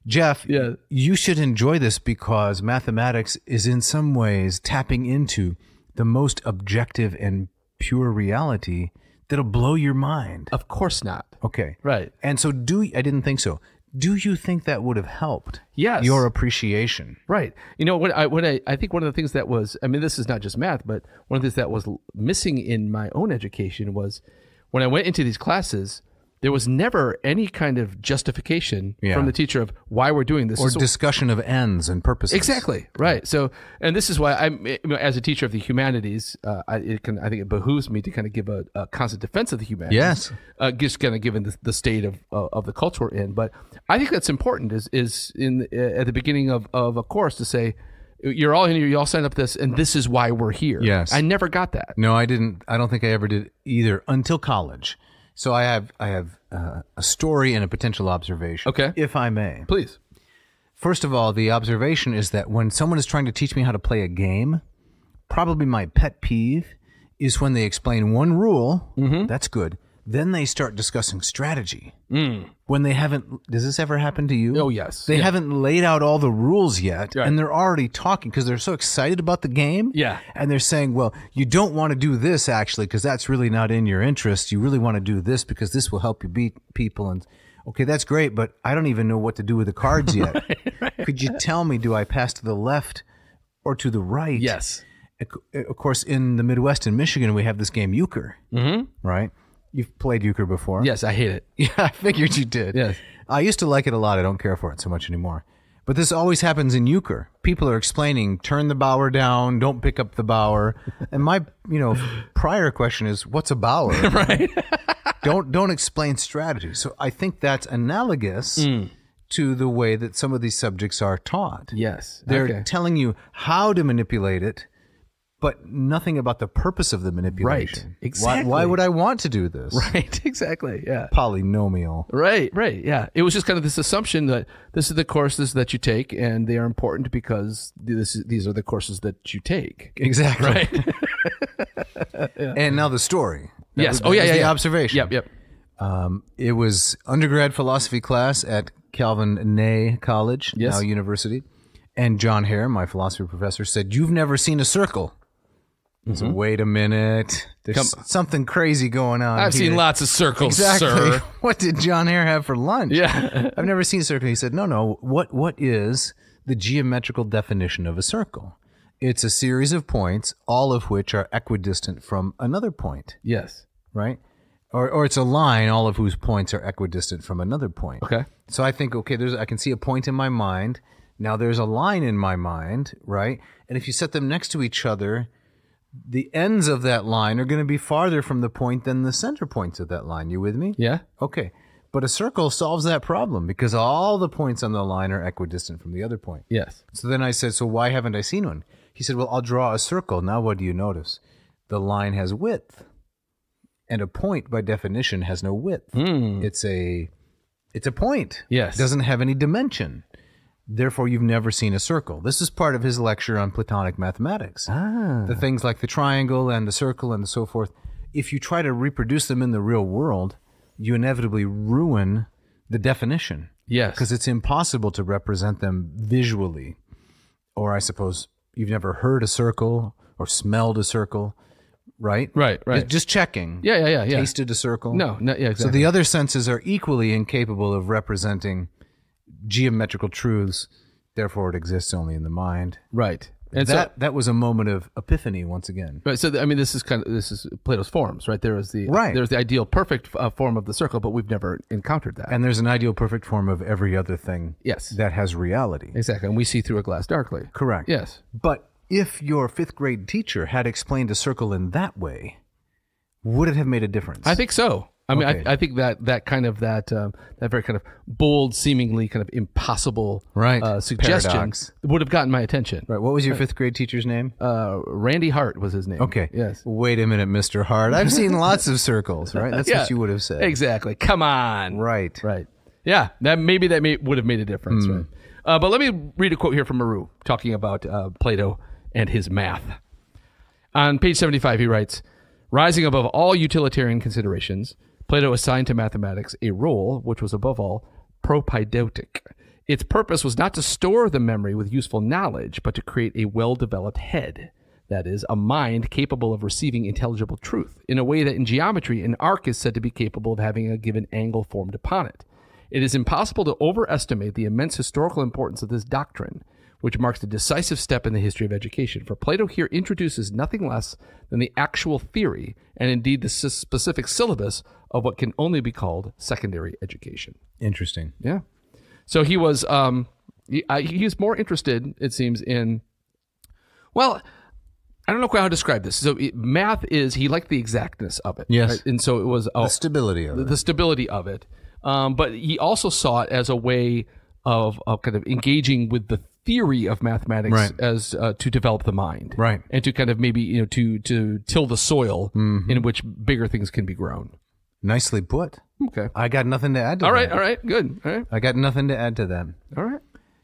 [SPEAKER 2] Jeff?
[SPEAKER 3] Yeah.
[SPEAKER 2] You should enjoy this because mathematics is in some ways tapping into the most objective and pure reality that'll blow your mind.
[SPEAKER 3] Of course not.
[SPEAKER 2] Okay.
[SPEAKER 3] Right.
[SPEAKER 2] And so, do I didn't think so. Do you think that would have helped?
[SPEAKER 3] Yes.
[SPEAKER 2] Your appreciation.
[SPEAKER 3] Right. You know what I what I, I think one of the things that was I mean this is not just math, but one of the things that was missing in my own education was when I went into these classes, there was never any kind of justification
[SPEAKER 2] Yeah.
[SPEAKER 3] from the teacher of why we're doing this.
[SPEAKER 2] Or
[SPEAKER 3] So-
[SPEAKER 2] discussion of ends and purposes.
[SPEAKER 3] Exactly right. So, and this is why I'm, you know, as a teacher of the humanities, uh, I, it can, I think it behooves me to kind of give a, a constant defense of the humanities.
[SPEAKER 2] Yes.
[SPEAKER 3] uh, just kind of given the, the state of uh, of the culture we're in. But I think that's important. Is is in uh, at the beginning of of a course to say. You're all in here. You all signed up for this, and this is why we're here.
[SPEAKER 2] Yes.
[SPEAKER 3] I never got that.
[SPEAKER 2] No, I didn't. I don't think I ever did either until college. So I have I have uh, a story and a potential observation.
[SPEAKER 3] Okay.
[SPEAKER 2] if I may.
[SPEAKER 3] Please.
[SPEAKER 2] First of all, the observation is that when someone is trying to teach me how to play a game, probably my pet peeve is when they explain one rule.
[SPEAKER 3] Mm-hmm.
[SPEAKER 2] That's good. Then they start discussing strategy. When they haven't. Does this ever happen to you?
[SPEAKER 3] Mm. Oh, yes.
[SPEAKER 2] They
[SPEAKER 3] Yeah.
[SPEAKER 2] haven't laid out all the rules yet,
[SPEAKER 3] Right.
[SPEAKER 2] and they're already talking because they're so excited about the game.
[SPEAKER 3] Yeah.
[SPEAKER 2] And they're saying, well, you don't want to do this actually because that's really not in your interest. You really want to do this because this will help you beat people. And okay, that's great, but I don't even know what to do with the cards yet. <laughs> Could you tell me, do I pass to the left or to the right?
[SPEAKER 3] Yes.
[SPEAKER 2] Of course, in the Midwest in Michigan, we have this game euchre. Mm-hmm. Right? You've played euchre before.
[SPEAKER 3] Yes, I hate it. <laughs>
[SPEAKER 2] Yeah, I figured you did.
[SPEAKER 3] Yes.
[SPEAKER 2] I used to like it a lot. I don't care for it so much anymore. But this always happens in euchre. People are explaining, turn the bower down, don't pick up the bower. And my, you know, prior question is, what's a bower? <laughs> right. <laughs> don't don't explain strategy. So I think that's analogous
[SPEAKER 3] Mm.
[SPEAKER 2] to the way that some of these subjects are taught.
[SPEAKER 3] Yes.
[SPEAKER 2] They're
[SPEAKER 3] okay.
[SPEAKER 2] telling you how to manipulate it, but nothing about the purpose of the manipulation. Right.
[SPEAKER 3] Exactly.
[SPEAKER 2] why would I want to do this? <laughs>
[SPEAKER 3] right. Exactly. Yeah.
[SPEAKER 2] Polynomial.
[SPEAKER 3] Right, right, yeah. It was just kind of this assumption that this is the courses that you take, and they are important because this is, these are the courses that you take.
[SPEAKER 2] Exactly.
[SPEAKER 3] Right. <laughs>
[SPEAKER 2] And now the story. That
[SPEAKER 3] yes.
[SPEAKER 2] was-
[SPEAKER 3] Oh yeah, yeah.
[SPEAKER 2] The
[SPEAKER 3] yeah.
[SPEAKER 2] observation.
[SPEAKER 3] Yep. Yep.
[SPEAKER 2] Um, it was undergrad philosophy class at Calvin Ney College,
[SPEAKER 3] Yes.
[SPEAKER 2] now university. And John Hare, my philosophy professor, said, "You've never seen a circle." Said, wait a minute. There's
[SPEAKER 3] Mm-hmm. Come-
[SPEAKER 2] something crazy going on.
[SPEAKER 3] I've seen lots of circles,
[SPEAKER 2] Exactly.
[SPEAKER 3] sir. <laughs>
[SPEAKER 2] What did John Hare have for lunch?
[SPEAKER 3] Yeah.
[SPEAKER 2] I've never seen a circle. He said, no, no. What What is the geometrical definition of a circle? It's a series of points, all of which are equidistant from another point,
[SPEAKER 3] yes.
[SPEAKER 2] right? Or, or it's a line, all of whose points are equidistant from another point.
[SPEAKER 3] Okay.
[SPEAKER 2] So I think, okay, there's I can see a point in my mind. Now there's a line in my mind, right? And if you set them next to each other, the ends of that line are going to be farther from the point than the center points of that line. You with me?
[SPEAKER 3] Yeah.
[SPEAKER 2] Okay. But a circle solves that problem because all the points on the line are equidistant from the other point.
[SPEAKER 3] Yes.
[SPEAKER 2] So then I said, So why haven't I seen one? He said, Well, I'll draw a circle. Now what do you notice? The line has width. And a point by definition has no width. Hmm. It's a it's a point.
[SPEAKER 3] Yes.
[SPEAKER 2] It doesn't have any dimension. Therefore, you've never seen a circle. This is part of his lecture on Platonic mathematics.
[SPEAKER 3] Ah.
[SPEAKER 2] The things like the triangle and the circle and so forth. If you try to reproduce them in the real world, you inevitably ruin the definition
[SPEAKER 3] Yes.
[SPEAKER 2] because it's impossible to represent them visually. Or I suppose you've never heard a circle or smelled a circle, right?
[SPEAKER 3] Right. Right.
[SPEAKER 2] Just, checking.
[SPEAKER 3] yeah. Yeah. Yeah. Yeah.
[SPEAKER 2] Tasted a circle.
[SPEAKER 3] No. No. Yeah. Exactly.
[SPEAKER 2] So the other senses are equally incapable of representing geometrical truths. Therefore, it exists only in the mind.
[SPEAKER 3] right. And
[SPEAKER 2] that
[SPEAKER 3] so.
[SPEAKER 2] that was a moment of epiphany once again.
[SPEAKER 3] Right, so I mean, this is kind of this is Plato's forms, right? There is the
[SPEAKER 2] Right.
[SPEAKER 3] There's the ideal perfect uh, form of the circle, but we've never encountered that.
[SPEAKER 2] And there's an ideal perfect form of every other thing
[SPEAKER 3] yes,
[SPEAKER 2] that has reality.
[SPEAKER 3] exactly. And we see through a glass darkly.
[SPEAKER 2] Correct.
[SPEAKER 3] Yes.
[SPEAKER 2] But if your fifth grade teacher had explained a circle in that way, would it have made a difference?
[SPEAKER 3] I think so. I mean,
[SPEAKER 2] Okay.
[SPEAKER 3] I, I think that that kind of that um, that very kind of bold, seemingly kind of impossible
[SPEAKER 2] Right.
[SPEAKER 3] uh, suggestion
[SPEAKER 2] Paradox.
[SPEAKER 3] would have gotten my attention.
[SPEAKER 2] Right. What was your fifth grade teacher's name?
[SPEAKER 3] Uh, Randy Hart was his name.
[SPEAKER 2] Okay.
[SPEAKER 3] Yes.
[SPEAKER 2] Wait a minute, Mr. Hart. I've seen <laughs> lots of circles, right? That's
[SPEAKER 3] Yeah.
[SPEAKER 2] what you would have said.
[SPEAKER 3] Exactly. Come on.
[SPEAKER 2] Right.
[SPEAKER 3] Right. Yeah. That maybe that may, would have made a difference.
[SPEAKER 2] Hmm.
[SPEAKER 3] Right. Uh, but let me read a quote here from Marrou talking about uh, Plato and his math. On page 75, he writes Rising above all utilitarian considerations, Plato assigned to mathematics a role which was above all propaedeutic. Its purpose was not to store the memory with useful knowledge, but to create a well developed head. That is, a mind capable of receiving intelligible truth, in a way that in geometry, an arc is said to be capable of having a given angle formed upon it. It is impossible to overestimate the immense historical importance of this doctrine, which marks a decisive step in the history of education. For Plato here introduces nothing less than the actual theory, and indeed the specific syllabus of what can only be called secondary education.
[SPEAKER 2] Interesting.
[SPEAKER 3] Yeah. So he was um he, I, he was more interested, it seems, in well, I don't know quite how to describe this. So it, math is he liked the exactness of it.
[SPEAKER 2] Yes.
[SPEAKER 3] and so it was oh,
[SPEAKER 2] The stability of
[SPEAKER 3] the,
[SPEAKER 2] it.
[SPEAKER 3] the stability of it. Um, but he also saw it as a way of, of kind of engaging with the theory of mathematics
[SPEAKER 2] Right.
[SPEAKER 3] as uh, to develop the mind,
[SPEAKER 2] Right.
[SPEAKER 3] and to kind of maybe you know to to till the soil
[SPEAKER 2] Mm-hmm.
[SPEAKER 3] in which bigger things can be grown.
[SPEAKER 2] Nicely put.
[SPEAKER 3] Okay.
[SPEAKER 2] I got nothing to add to
[SPEAKER 3] All
[SPEAKER 2] that.
[SPEAKER 3] right. All right. Good. All right.
[SPEAKER 2] I got nothing to add to that.
[SPEAKER 3] All right.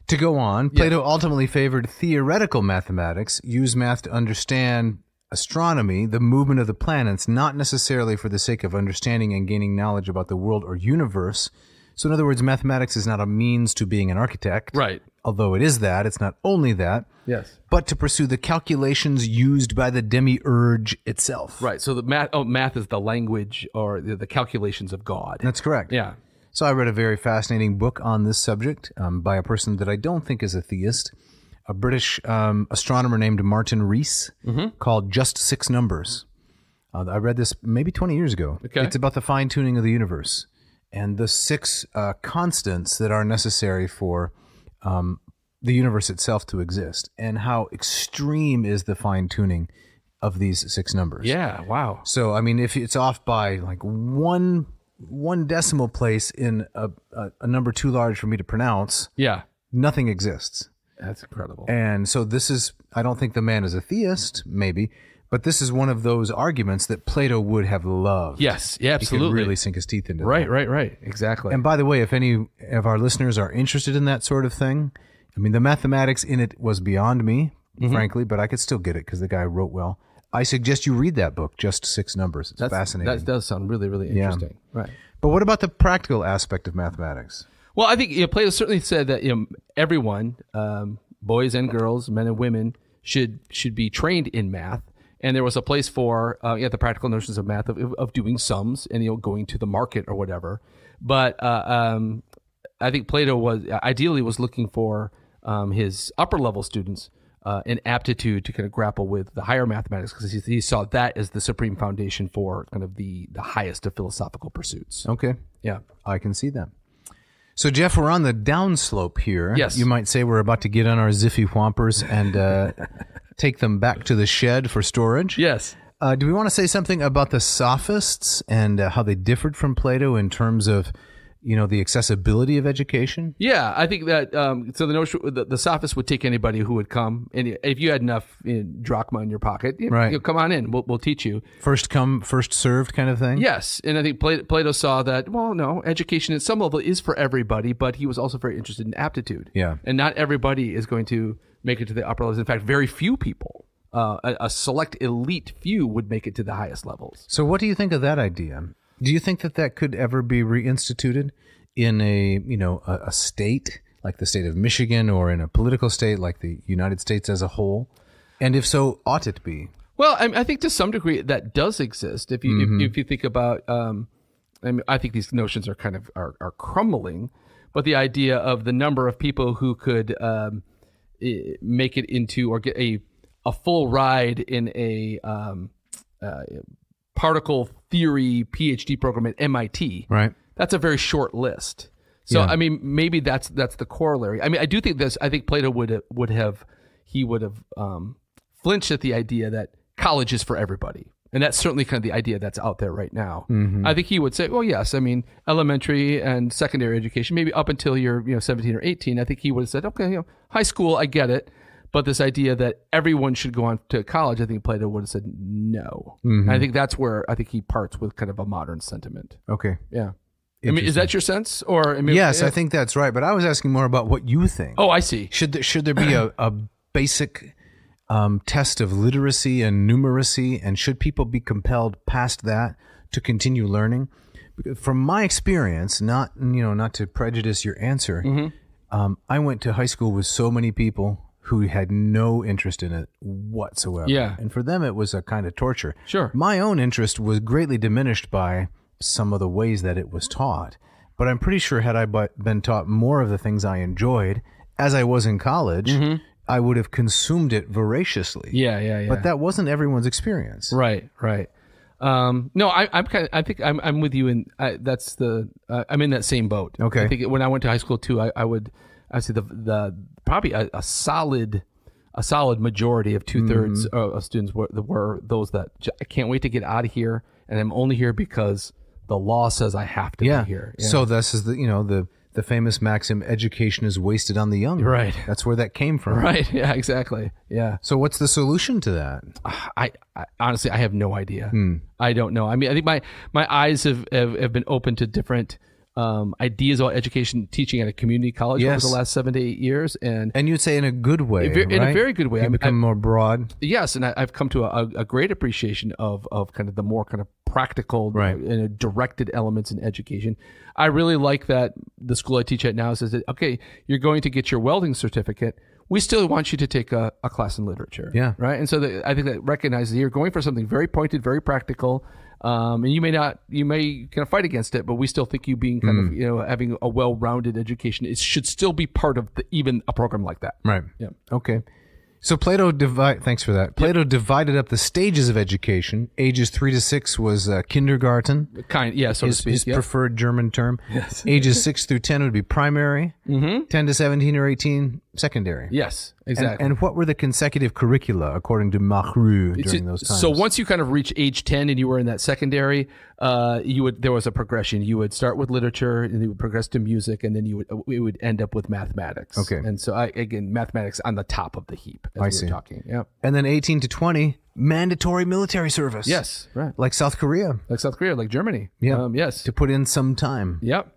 [SPEAKER 2] To go on, Plato ultimately favored theoretical mathematics, use math to understand astronomy, the movement of the planets, not necessarily for the sake of understanding and gaining knowledge about the world or universe. So, in other words, mathematics is not a means to being an architect.
[SPEAKER 3] Right.
[SPEAKER 2] Although it is that, it's not only that,
[SPEAKER 3] Yes.
[SPEAKER 2] but to pursue the calculations used by the demiurge itself.
[SPEAKER 3] Right. So the math. Oh, math is the language or the, the calculations of God.
[SPEAKER 2] That's correct.
[SPEAKER 3] Yeah.
[SPEAKER 2] So I read a very fascinating book on this subject um, by a person that I don't think is a theist, a British um, astronomer named Martin Rees, called Just Six Numbers. Uh, I read this maybe 20 years ago.
[SPEAKER 3] Okay.
[SPEAKER 2] It's about the fine tuning of the universe and the six uh, constants that are necessary for um, the universe itself to exist, and how extreme is the fine tuning of these six numbers.
[SPEAKER 3] Yeah. Wow.
[SPEAKER 2] So I mean, if it's off by like one one decimal place in a, a, a number too large for me to pronounce,
[SPEAKER 3] Yeah.
[SPEAKER 2] nothing exists.
[SPEAKER 3] That's incredible.
[SPEAKER 2] And so this is I don't think the man is a theist, maybe, but this is one of those arguments that Plato would have loved.
[SPEAKER 3] yes. Yeah. absolutely.
[SPEAKER 2] he could really sink his teeth into.
[SPEAKER 3] Right.
[SPEAKER 2] that.
[SPEAKER 3] Right. Right. Exactly.
[SPEAKER 2] And by the way, if any of our listeners are interested in that sort of thing, I mean, the mathematics in it was beyond me,
[SPEAKER 3] Mm-hmm.
[SPEAKER 2] frankly, but I could still get it because the guy wrote well. I suggest you read that book, Just Six Numbers. It's fascinating.
[SPEAKER 3] That does sound really, really interesting. Right.
[SPEAKER 2] But what about the practical aspect of mathematics?
[SPEAKER 3] Well, I think you know, Plato certainly said that you know, everyone, um, boys and girls, men and women, should should be trained in math. And there was a place for uh, yeah, the practical notions of math of, of doing sums and you know going to the market or whatever. But uh, um, I think Plato was ideally was looking for um, his upper level students uh, an aptitude to kind of grapple with the higher mathematics because he, he saw that as the supreme foundation for kind of the the highest of philosophical pursuits.
[SPEAKER 2] Okay,
[SPEAKER 3] Yeah.
[SPEAKER 2] I can see that. So, Jeff, we're on the downslope here.
[SPEAKER 3] Yes.
[SPEAKER 2] You might say we're about to get on our Ziffy Whompers and uh, take them back to the shed for storage.
[SPEAKER 3] Yes.
[SPEAKER 2] Uh, do we want to say something about the sophists and uh, how they differed from Plato in terms of, you know, the accessibility of education?
[SPEAKER 3] Yeah, I think that um, so the notion the, the sophist would take anybody who would come, and if you had enough you know, drachma in your pocket, you,
[SPEAKER 2] Right.
[SPEAKER 3] you know, come on in, we'll, we'll teach you.
[SPEAKER 2] First come, first served kind of thing?
[SPEAKER 3] Yes, and I think Plato, Plato saw that. Well, no, education at some level is for everybody, but he was also very interested in aptitude.
[SPEAKER 2] Yeah.
[SPEAKER 3] and not everybody is going to make it to the upper levels. In fact, very few people, uh, a, a select elite few, would make it to the highest levels.
[SPEAKER 2] So, what do you think of that idea? Do you think that that could ever be reinstituted in a you know a, a state like the state of Michigan or in a political state like the United States as a whole? And if so, ought it be?
[SPEAKER 3] Well, I, I think to some degree that does exist. If you if, if you think about, um, I mean, I think these notions are kind of are, are crumbling, but the idea of the number of people who could um, make it into or get a a full ride in a um, uh, particle theory PhD program at MIT,
[SPEAKER 2] Right.
[SPEAKER 3] that's a very short list. So
[SPEAKER 2] Yeah.
[SPEAKER 3] I mean, maybe that's that's the corollary. I mean, I do think this. I think Plato would would have he would have um, flinched at the idea that college is for everybody, and that's certainly kind of the idea that's out there right now. Mm-hmm. I think he would say, well, yes. I mean, elementary and secondary education, maybe up until you're you know 17 or 18. I think he would have said, okay, you know, high school, I get it. But this idea that everyone should go on to college, I think Plato would have said no. And I think that's where I think he parts with kind of a modern sentiment.
[SPEAKER 2] Okay.
[SPEAKER 3] Yeah. I mean, is that your sense? Or I mean,
[SPEAKER 2] Yes,
[SPEAKER 3] yeah.
[SPEAKER 2] I eh. think that's right. But I was asking more about what you think.
[SPEAKER 3] Oh, I see.
[SPEAKER 2] Should there, should there be a, a basic um, test of literacy and numeracy, and should people be compelled past that to continue learning? From my experience, not you know, not to prejudice your answer,
[SPEAKER 3] Mm-hmm.
[SPEAKER 2] um, I went to high school with so many people who had no interest in it whatsoever.
[SPEAKER 3] Yeah.
[SPEAKER 2] and for them, it was a kind of torture.
[SPEAKER 3] Sure.
[SPEAKER 2] My own interest was greatly diminished by some of the ways that it was taught. But I'm pretty sure had I but been taught more of the things I enjoyed as I was in college, I would have consumed it voraciously.
[SPEAKER 3] Yeah, yeah, yeah.
[SPEAKER 2] But that wasn't everyone's experience.
[SPEAKER 3] Right, right. Um, no, I, I'm kind of. I think I'm. I'm with you, and that's the. Uh, I'm in that same boat.
[SPEAKER 2] Okay.
[SPEAKER 3] I think when I went to high school too, I, I would. I see the the probably a, a solid, a solid majority of two thirds
[SPEAKER 2] Mm-hmm.
[SPEAKER 3] of students were were those that I can't wait to get out of here, and I'm only here because the law says I have to
[SPEAKER 2] Yeah.
[SPEAKER 3] be here. Yeah.
[SPEAKER 2] So this is the you know the the famous maxim: education is wasted on the young.
[SPEAKER 3] Right.
[SPEAKER 2] That's where that came from.
[SPEAKER 3] right. <laughs> Yeah. Exactly. Yeah.
[SPEAKER 2] So what's the solution to that? <sighs>
[SPEAKER 3] I, I honestly I have no idea.
[SPEAKER 2] Hmm.
[SPEAKER 3] I don't know. I mean, I think my my eyes have have, have been open to different um, ideas about education, teaching at a community college
[SPEAKER 2] Yes.
[SPEAKER 3] over the last seven to eight years, and
[SPEAKER 2] And you'd say in a good way,
[SPEAKER 3] ve- in a very good way.
[SPEAKER 2] You
[SPEAKER 3] I'm-
[SPEAKER 2] become
[SPEAKER 3] I'm-
[SPEAKER 2] more broad.
[SPEAKER 3] yes, and I, I've come to a, a great appreciation of of kind of the more kind of practical
[SPEAKER 2] Right.
[SPEAKER 3] and directed elements in education. I really like that the school I teach at now says that okay, you're going to get your welding certificate. We still want you to take a, a class in literature.
[SPEAKER 2] Yeah.
[SPEAKER 3] Right. And so the, I think that recognizes you're going for something very pointed, very practical. Um, and you may not, you may kind of fight against it, but we still think you being kind
[SPEAKER 2] Hmm.
[SPEAKER 3] of, you know, having a well-rounded education, it should still be part of the, even a program like that.
[SPEAKER 2] Right.
[SPEAKER 3] Yeah.
[SPEAKER 2] Okay. So Plato divide. Thanks for that. Plato divided up the stages of education. Ages three to six was uh, kindergarten,
[SPEAKER 3] Kind, yeah, so
[SPEAKER 2] his,
[SPEAKER 3] to speak.
[SPEAKER 2] his
[SPEAKER 3] yeah.
[SPEAKER 2] preferred German term. Yes. <laughs> Ages six through ten would be primary. Mm-hmm. Ten to seventeen or eighteen, secondary.
[SPEAKER 3] yes, exactly.
[SPEAKER 2] and what were the consecutive curricula according to Marrou
[SPEAKER 3] So-
[SPEAKER 2] during those times?
[SPEAKER 3] So once you kind of reach age ten and you were in that secondary, uh, you would there was a progression. You would start with literature, and you would progress to music, and then you would it would end up with mathematics.
[SPEAKER 2] Okay.
[SPEAKER 3] And so I, again, mathematics on the top of the heap. As
[SPEAKER 2] I
[SPEAKER 3] we
[SPEAKER 2] see.
[SPEAKER 3] Were talking. Yeah.
[SPEAKER 2] and then eighteen to twenty, mandatory military service.
[SPEAKER 3] Yes. Right.
[SPEAKER 2] like South Korea,
[SPEAKER 3] Like South Korea, like Germany.
[SPEAKER 2] Yeah.
[SPEAKER 3] Um, yes.
[SPEAKER 2] to put in some time.
[SPEAKER 3] Yep.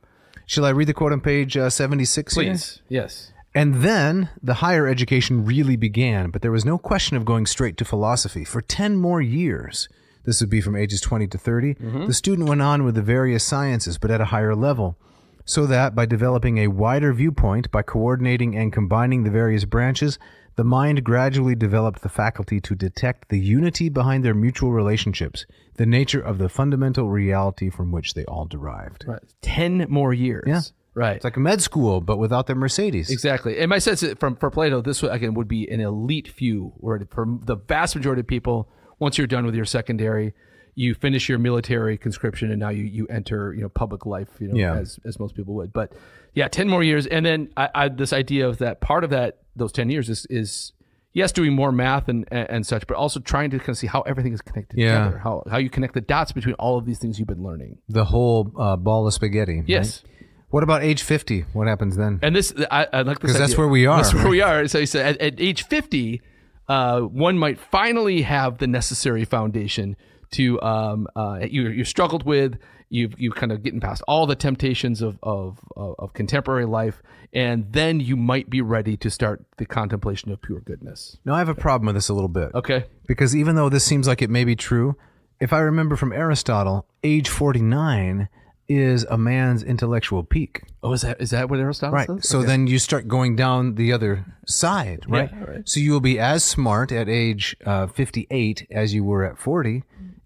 [SPEAKER 2] Shall I read the quote on page uh, seventy-six? here?
[SPEAKER 3] Please. Yes.
[SPEAKER 2] And then the higher education really began, but there was no question of going straight to philosophy. For 10 more years, this would be from ages 20 to 30, mm-hmm. the student went on with the various sciences, but at a higher level. So that by developing a wider viewpoint, by coordinating and combining the various branches, the mind gradually developed the faculty to detect the unity behind their mutual relationships, the nature of the fundamental reality from which they all derived.
[SPEAKER 3] Right. Ten more years.
[SPEAKER 2] Yeah.
[SPEAKER 3] Right.
[SPEAKER 2] It's like a med school, but without the Mercedes.
[SPEAKER 3] Exactly. And my sense from for Plato, this would, again would be an elite few, where for the vast majority of people, once you're done with your secondary, you finish your military conscription, and now you you enter you know public life, you know,
[SPEAKER 2] Yeah.
[SPEAKER 3] as as most people would. But yeah, ten more years, and then I, I this idea of that part of that those ten years is is yes doing more math and and, and such, but also trying to kind of see how everything is connected
[SPEAKER 2] Yeah.
[SPEAKER 3] together, how how you connect the dots between all of these things you've been learning.
[SPEAKER 2] The whole uh, ball of spaghetti. right?
[SPEAKER 3] Yes.
[SPEAKER 2] What about age 50? What happens then?
[SPEAKER 3] And this, I, I like this
[SPEAKER 2] 'Cause that's where we are,
[SPEAKER 3] That's where we are. So he said, at, at age fifty, uh, one might finally have the necessary foundation to um, uh, you you struggled with. You've you've kind of getting past all the temptations of, of of of contemporary life, and then you might be ready to start the contemplation of pure goodness.
[SPEAKER 2] Now, I have a problem with this a little bit.
[SPEAKER 3] Okay.
[SPEAKER 2] Because even though this seems like it may be true, if I remember from Aristotle, age 49 is a man's intellectual peak.
[SPEAKER 3] Oh, is that is that what Aristotle
[SPEAKER 2] Right.
[SPEAKER 3] says?
[SPEAKER 2] So then you start going down the other side, right?
[SPEAKER 3] Yeah, right.
[SPEAKER 2] So you will be as smart at age uh, 58 as you were at 40.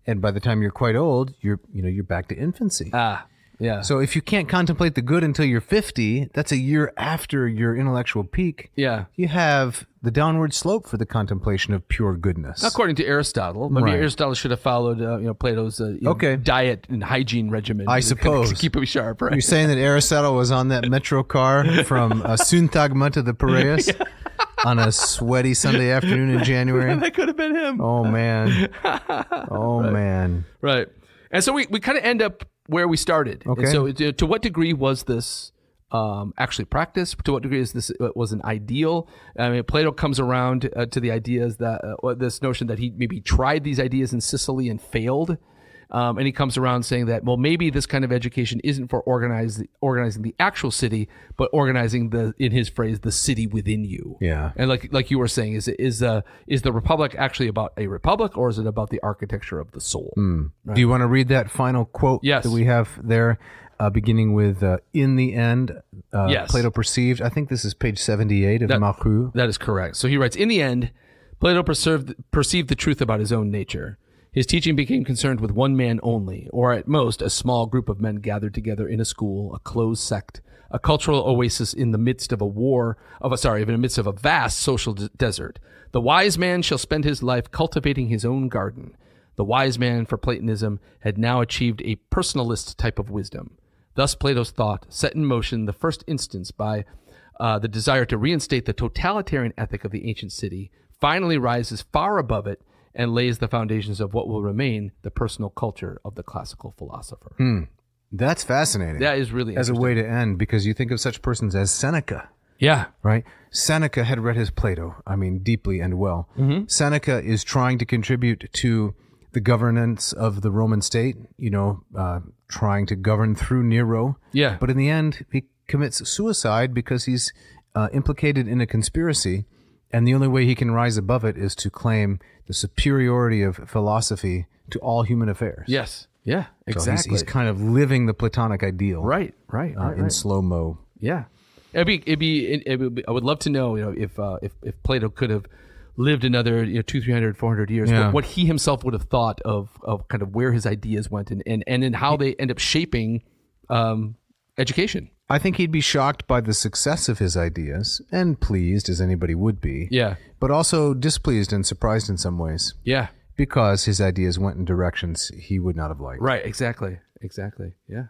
[SPEAKER 2] And by the time you're quite old, you're, you know, you're back to infancy.
[SPEAKER 3] ah, yeah.
[SPEAKER 2] So if you can't contemplate the good until you're 50, that's a year after your intellectual peak.
[SPEAKER 3] yeah.
[SPEAKER 2] You have the downward slope for the contemplation of pure goodness.
[SPEAKER 3] According to Aristotle, maybe
[SPEAKER 2] Right.
[SPEAKER 3] Aristotle should have followed, uh, you know, Plato's uh, you know,
[SPEAKER 2] Okay.
[SPEAKER 3] diet and hygiene regimen.
[SPEAKER 2] I
[SPEAKER 3] to
[SPEAKER 2] suppose.
[SPEAKER 3] keep it sharp, right?
[SPEAKER 2] You're saying that Aristotle was on that metro car from uh, Syntagma to the Piraeus <laughs> on a sweaty Sunday afternoon in <laughs> January?
[SPEAKER 3] that could have been him.
[SPEAKER 2] Oh man. <laughs> Oh man.
[SPEAKER 3] Right. And so we, we kind of end up where we started.
[SPEAKER 2] Okay.
[SPEAKER 3] And so to, to what degree was this um, actually practiced? To what degree is this uh, was an ideal? I mean, Plato comes around uh, to the ideas that uh, this notion that he maybe tried these ideas in Sicily and failed. Um, and he comes around saying that, well, maybe this kind of education isn't for organize, organizing the actual city, but organizing the, in his phrase, the city within you.
[SPEAKER 2] Yeah.
[SPEAKER 3] And like like you were saying, is it is uh is the republic actually about a republic, or is it about the architecture of the soul?
[SPEAKER 2] Do you want to read that final quote
[SPEAKER 3] Yes.
[SPEAKER 2] that we have there, uh, beginning with uh, "In the end"? Uh,
[SPEAKER 3] Yes.
[SPEAKER 2] Plato perceived. I think this is page seventy-eight of
[SPEAKER 3] That-
[SPEAKER 2] Marrou.
[SPEAKER 3] That is correct. So he writes In the end, Plato perceived, perceived the truth about his own nature. His teaching became concerned with one man only, or at most a small group of men gathered together in a school, a closed sect, a cultural oasis in the midst of a war, of a sorry, in the midst of a vast social d- desert. The wise man shall spend his life cultivating his own garden. The wise man for Platonism had now achieved a personalist type of wisdom. Thus, Plato's thought set in motion the first instance by uh, the desire to reinstate the totalitarian ethic of the ancient city, finally rises far above it and lays the foundations of what will remain the personal culture of the classical philosopher.
[SPEAKER 2] That's fascinating.
[SPEAKER 3] That is really
[SPEAKER 2] as a way to end, because you think of such persons as Seneca.
[SPEAKER 3] Yeah.
[SPEAKER 2] right? Seneca had read his Plato, I mean, deeply and well.
[SPEAKER 3] Mm-hmm.
[SPEAKER 2] Seneca is trying to contribute to the governance of the Roman state, you know, uh, trying to govern through Nero.
[SPEAKER 3] Yeah.
[SPEAKER 2] But in the end, he commits suicide because he's uh, implicated in a conspiracy. And the only way he can rise above it is to claim the superiority of philosophy to all human affairs.
[SPEAKER 3] Yes. Yeah.
[SPEAKER 2] So he's-
[SPEAKER 3] Exactly.
[SPEAKER 2] he's, kind of living the Platonic ideal
[SPEAKER 3] right. Right.
[SPEAKER 2] uh,
[SPEAKER 3] right,
[SPEAKER 2] in
[SPEAKER 3] right.
[SPEAKER 2] slow mo.
[SPEAKER 3] Yeah, it'd be it'd be, it, it would be I would love to know you know if uh, if if Plato could have lived another you know two 300 400 years
[SPEAKER 2] Yeah.
[SPEAKER 3] what, what he himself would have thought of of kind of where his ideas went and and and in how they end up shaping um, education.
[SPEAKER 2] I think he'd be shocked by the success of his ideas and pleased as anybody would be.
[SPEAKER 3] Yeah.
[SPEAKER 2] But also displeased and surprised in some ways
[SPEAKER 3] Yeah.
[SPEAKER 2] because his ideas went in directions he would not have liked.
[SPEAKER 3] Right. Exactly. Exactly. Yeah.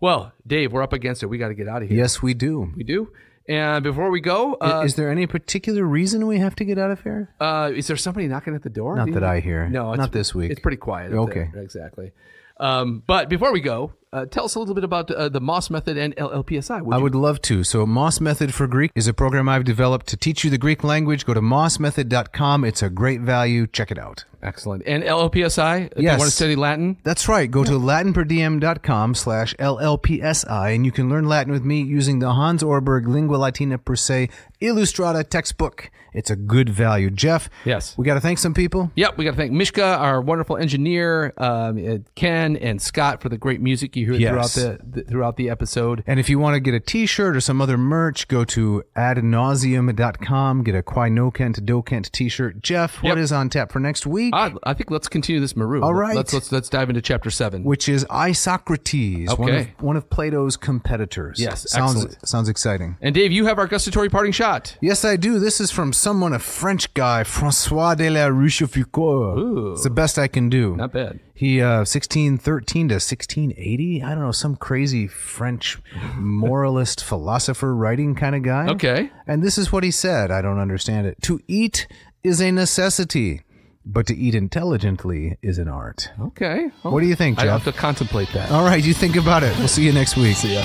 [SPEAKER 3] Well, Dave, we're up against it. We got to get out of here.
[SPEAKER 2] Yes, we do.
[SPEAKER 3] We do. And before we go, uh,
[SPEAKER 2] is there any particular reason we have to get out of here?
[SPEAKER 3] uh, is there somebody knocking at the door?
[SPEAKER 2] Not that I hear.
[SPEAKER 3] No, it's,
[SPEAKER 2] Not this week.
[SPEAKER 3] It's pretty quiet.
[SPEAKER 2] Okay.
[SPEAKER 3] there. exactly. Um, but before we go, uh, tell us a little bit about uh, the Moss method and LLPSI. Would
[SPEAKER 2] I would love to. So, Moss Method for Greek is a program I've developed to teach you the Greek language. Go to mossmethod.com. It's a great value. Check it out.
[SPEAKER 3] Excellent. And LLPSI, if you want to study Latin,
[SPEAKER 2] That's right. Go to latinperdiem.com slash LLPSI and you can learn Latin with me using the Hans Orberg Lingua Latina Per Se Illustrata textbook. It's a good value. Jeff,
[SPEAKER 3] Yes.
[SPEAKER 2] we got to thank some people.
[SPEAKER 3] Yep, we got to thank Mishka, our wonderful engineer, um, Ken and Scott for the great music you hear
[SPEAKER 2] Yes.
[SPEAKER 3] throughout the, the throughout the episode.
[SPEAKER 2] And if you want to get a t-shirt or some other merch, go to adnavseam.com, get a Quinokent Dokent t-shirt. Jeff, what
[SPEAKER 3] Yep.
[SPEAKER 2] is on tap for next week?
[SPEAKER 3] I, I think let's continue this Marrou.
[SPEAKER 2] All right.
[SPEAKER 3] let's let's let's dive into chapter seven.
[SPEAKER 2] which is Isocrates, one, of, one of Plato's competitors.
[SPEAKER 3] Yes,
[SPEAKER 2] sounds
[SPEAKER 3] excellent.
[SPEAKER 2] sounds exciting.
[SPEAKER 3] And Dave, you have our gustatory parting shot.
[SPEAKER 2] Yes, I do. This is from someone, a French guy, Francois de la Rochefoucauld. It's the best I can do.
[SPEAKER 3] Not bad.
[SPEAKER 2] He, uh, 1613 to 1680. I don't know, some crazy French moralist <laughs> philosopher writing kind of guy.
[SPEAKER 3] Okay.
[SPEAKER 2] And this is what he said. I don't understand it. To eat is a necessity, but to eat intelligently is an art.
[SPEAKER 3] Okay.
[SPEAKER 2] What do you think, Jeff?
[SPEAKER 3] I have to contemplate that.
[SPEAKER 2] All right, you think about it. We'll see you next week.
[SPEAKER 3] See ya.